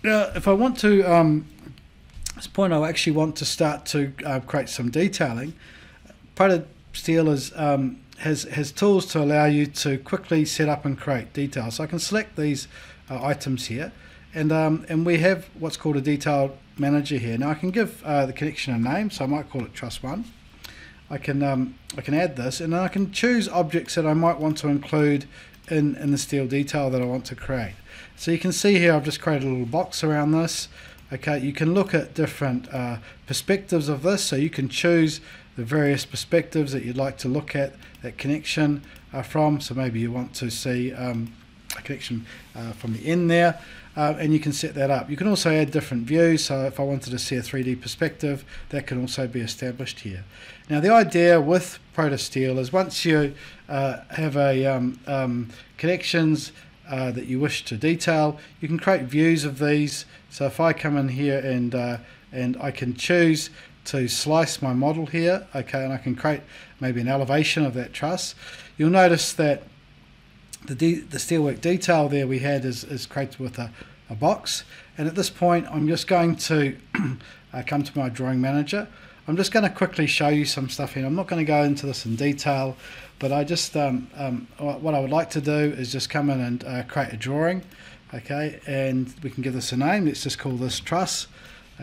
Now, if I want to, um, at this point, I actually want to start to uh, create some detailing. Proto Steel um, has, has tools to allow you to quickly set up and create details. So I can select these uh, items here and um, and we have what's called a detailed manager here. Now I can give uh, the connection a name, so I might call it trust One. I can um, I can add this, and I can choose objects that I might want to include in in the steel detail that I want to create. So you can see here I've just created a little box around this. Okay, you can look at different uh, perspectives of this, so you can choose the various perspectives that you'd like to look at that connection uh, from. So maybe you want to see um, a connection uh, from the end there uh, and you can set that up. You can also add different views, so if I wanted to see a 3D perspective, that can also be established here. Now the idea with ProtaSteel is once you uh, have a um, um, connections uh, that you wish to detail, you can create views of these. So if I come in here and uh, and I can choose to slice my model here, okay, and I can create maybe an elevation of that truss. You'll notice that the, de- the steelwork detail there we had is, is created with a, a box. And at this point, I'm just going to uh, come to my drawing manager. I'm just going to quickly show you some stuff here. I'm not going to go into this in detail, but I just um, um, what I would like to do is just come in and uh, create a drawing, okay? And we can give this a name. Let's just call this truss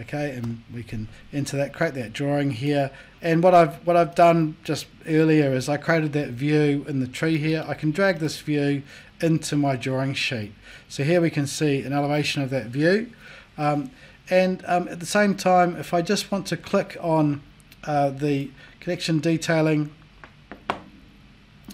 okay and we can enter that create that drawing here. And what I've what I've done just earlier is I created that view in the tree here. I can drag this view into my drawing sheet. So here we can see an elevation of that view. Um, and um, at the same time if I just want to click on uh, the connection detailing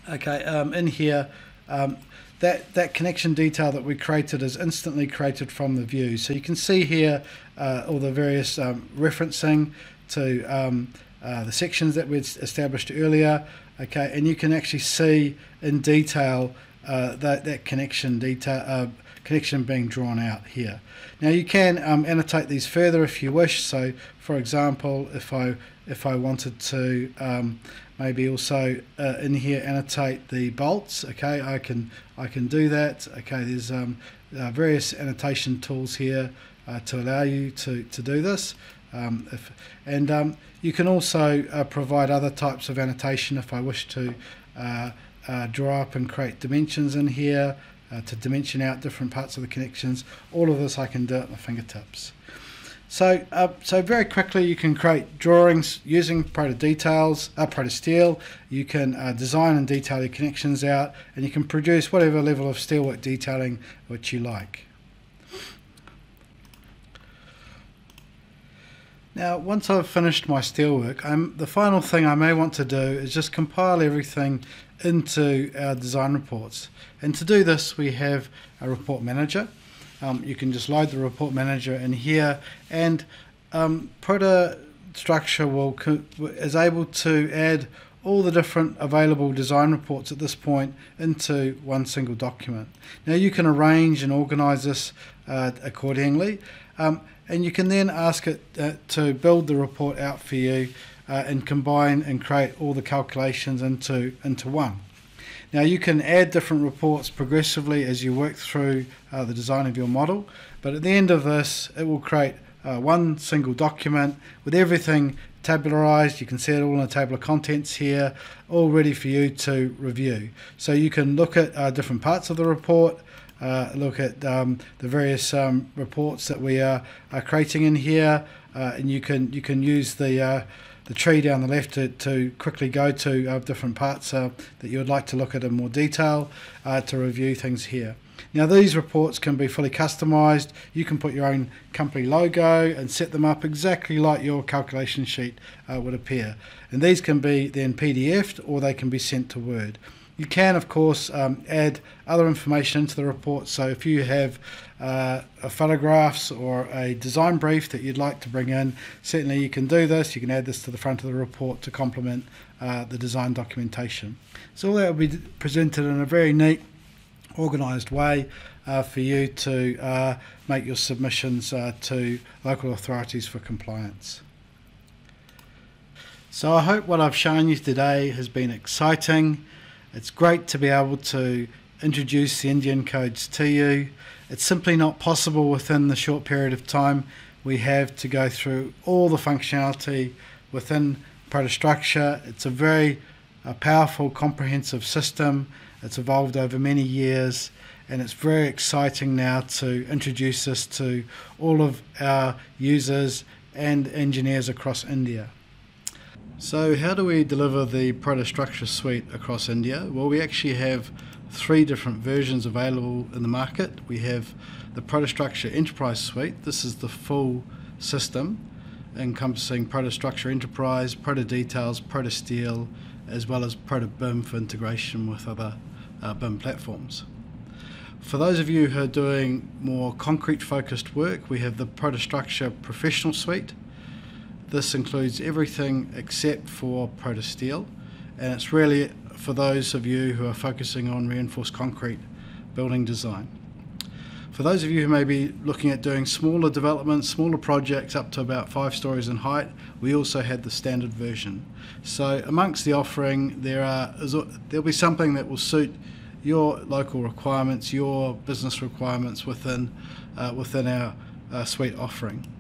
okay um, in here um, that, that connection detail that we created is instantly created from the view. So you can see here all the various um, referencing to um, uh, the sections that we established earlier. Okay, and you can actually see in detail uh, that, that connection detail uh, connection being drawn out here. Now you can um, annotate these further if you wish. So, for example, if I if I wanted to um, maybe also uh, in here annotate the bolts okay I can I can do that okay there's um, uh, various annotation tools here uh, to allow you to, to do this um, if, and um, you can also uh, provide other types of annotation if I wish to uh, uh, draw up and create dimensions in here to dimension out different parts of the connections all of this I can do at my fingertips so, uh, so very quickly you can create drawings using ProtaDetails, uh, ProtaSteel. You can uh, design and detail your connections out, and you can produce whatever level of steelwork detailing which you like. Now, once I've finished my steelwork, I'm, the final thing I may want to do is just compile everything into our design reports. And to do this, we have a report manager um, you can just load the report manager in here and um, Proto Structure will is able to add all the different available design reports at this point into one single document. Now you can arrange and organize this uh, accordingly um, and you can then ask it uh, to build the report out for you uh, and combine and create all the calculations into, into one. Now you can add different reports progressively as you work through uh, the design of your model, but at the end of this, it will create uh, one single document with everything tabularized. You can see it all in the table of contents here, all ready for you to review. So you can look at uh, different parts of the report, uh, look at um, the various um, reports that we are, are, creating in here, uh, and you can you can use the uh, the tree down the left to, to quickly go to uh, different parts uh, that you would like to look at in more detail uh, to review things here. Now, these reports can be fully customized. You can put your own company logo and set them up exactly like your calculation sheet would appear. And these can be then PDFed or they can be sent to Word. You can, of course, um, add other information into the report. So if you have uh, photographs or a design brief that you'd like to bring in, certainly you can do this. You can add this to the front of the report to complement uh, the design documentation. So all that will be presented in a very neat, organised way uh, for you to uh, make your submissions uh, to local authorities for compliance. So I hope what I've shown you today has been exciting. It's great to be able to introduce the Indian codes to you. It's simply not possible within the short period of time we have to go through all the functionality within ProtaStructure. It's a very a powerful, comprehensive system. It's evolved over many years, and it's very exciting now to introduce this to all of our users and engineers across India. So, how do we deliver the ProtaStructure suite across India? Well, we actually have three different versions available in the market. We have the ProtaStructure Enterprise Suite. This is the full system encompassing ProtaStructure Enterprise, ProtaDetails, Proto Steel, as well as ProtaBIM for integration with other uh, BIM platforms. For those of you who are doing more concrete focused work, we have the ProtaStructure Professional Suite. This includes everything except for ProtaSteel, and it's really for those of you who are focusing on reinforced concrete building design. For those of you who may be looking at doing smaller developments, smaller projects up to about five stories in height, we also had the standard version. So amongst the offering, there are there'll be something that will suit your local requirements, your business requirements within uh, within our uh, suite offering.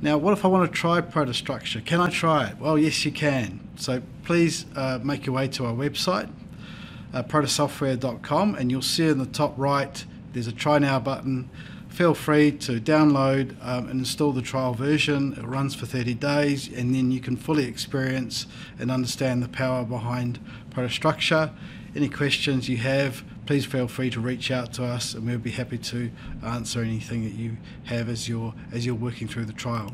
Now, what if I want to try ProtaStructure? Can I try it? Well, yes, you can. So please uh, make your way to our website, uh, protasoftware.com, and you'll see in the top right there's a Try Now button. Feel free to download um, and install the trial version. It runs for 30 days, and then you can fully experience and understand the power behind ProtaStructure. Any questions you have, please feel free to reach out to us and we'll be happy to answer anything that you have as you're, as you're working through the trial.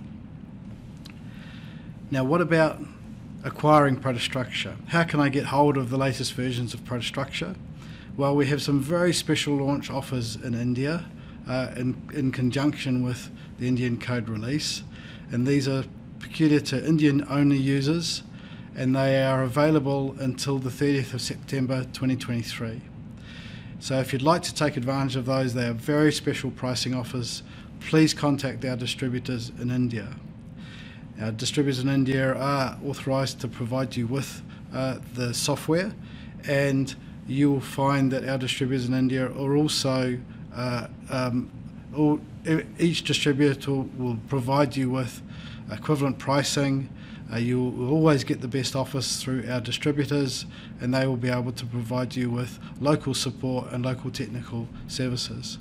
Now, what about acquiring ProtaStructure? How can I get hold of the latest versions of ProtaStructure? Well, we have some very special launch offers in India uh, in, in conjunction with the Indian code release, and these are peculiar to Indian only users and they are available until the 30th of September 2023. So if you'd like to take advantage of those, they are very special pricing offers. Please contact our distributors in India. Our distributors in India are authorized to provide you with uh, the software, and you will find that our distributors in India are also, uh, um, all, each distributor will provide you with equivalent pricing uh, you will always get the best offers through our distributors, and they will be able to provide you with local support and local technical services.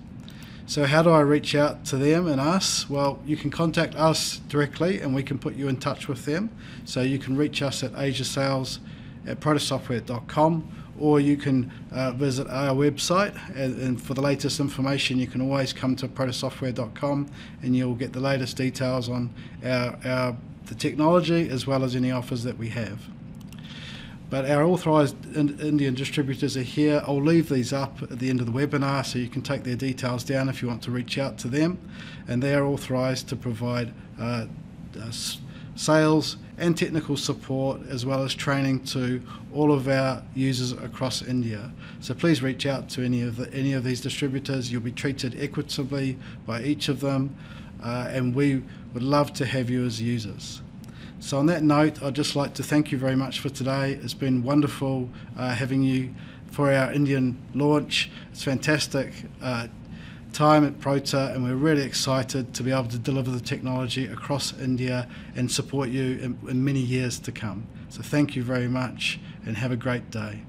So, how do I reach out to them and us? Well, you can contact us directly, and we can put you in touch with them. So, you can reach us at asiasales at protasoftware.com or you can uh, visit our website and, and, for the latest information you can always come to protasoftware.com and you'll get the latest details on our, our the technology as well as any offers that we have. But our authorised in Indian distributors are here. I'll leave these up at the end of the webinar so you can take their details down if you want to reach out to them. And they are authorised to provide uh, uh, sales and technical support as well as training to all of our users across India. So please reach out to any of the, any of these distributors. You'll be treated equitably by each of them, uh, and we would love to have you as users. So, on that note, I'd just like to thank you very much for today. It's been wonderful uh, having you for our Indian launch. It's fantastic uh, time at Prota, and we're really excited to be able to deliver the technology across India and support you in, in many years to come. So, thank you very much and have a great day.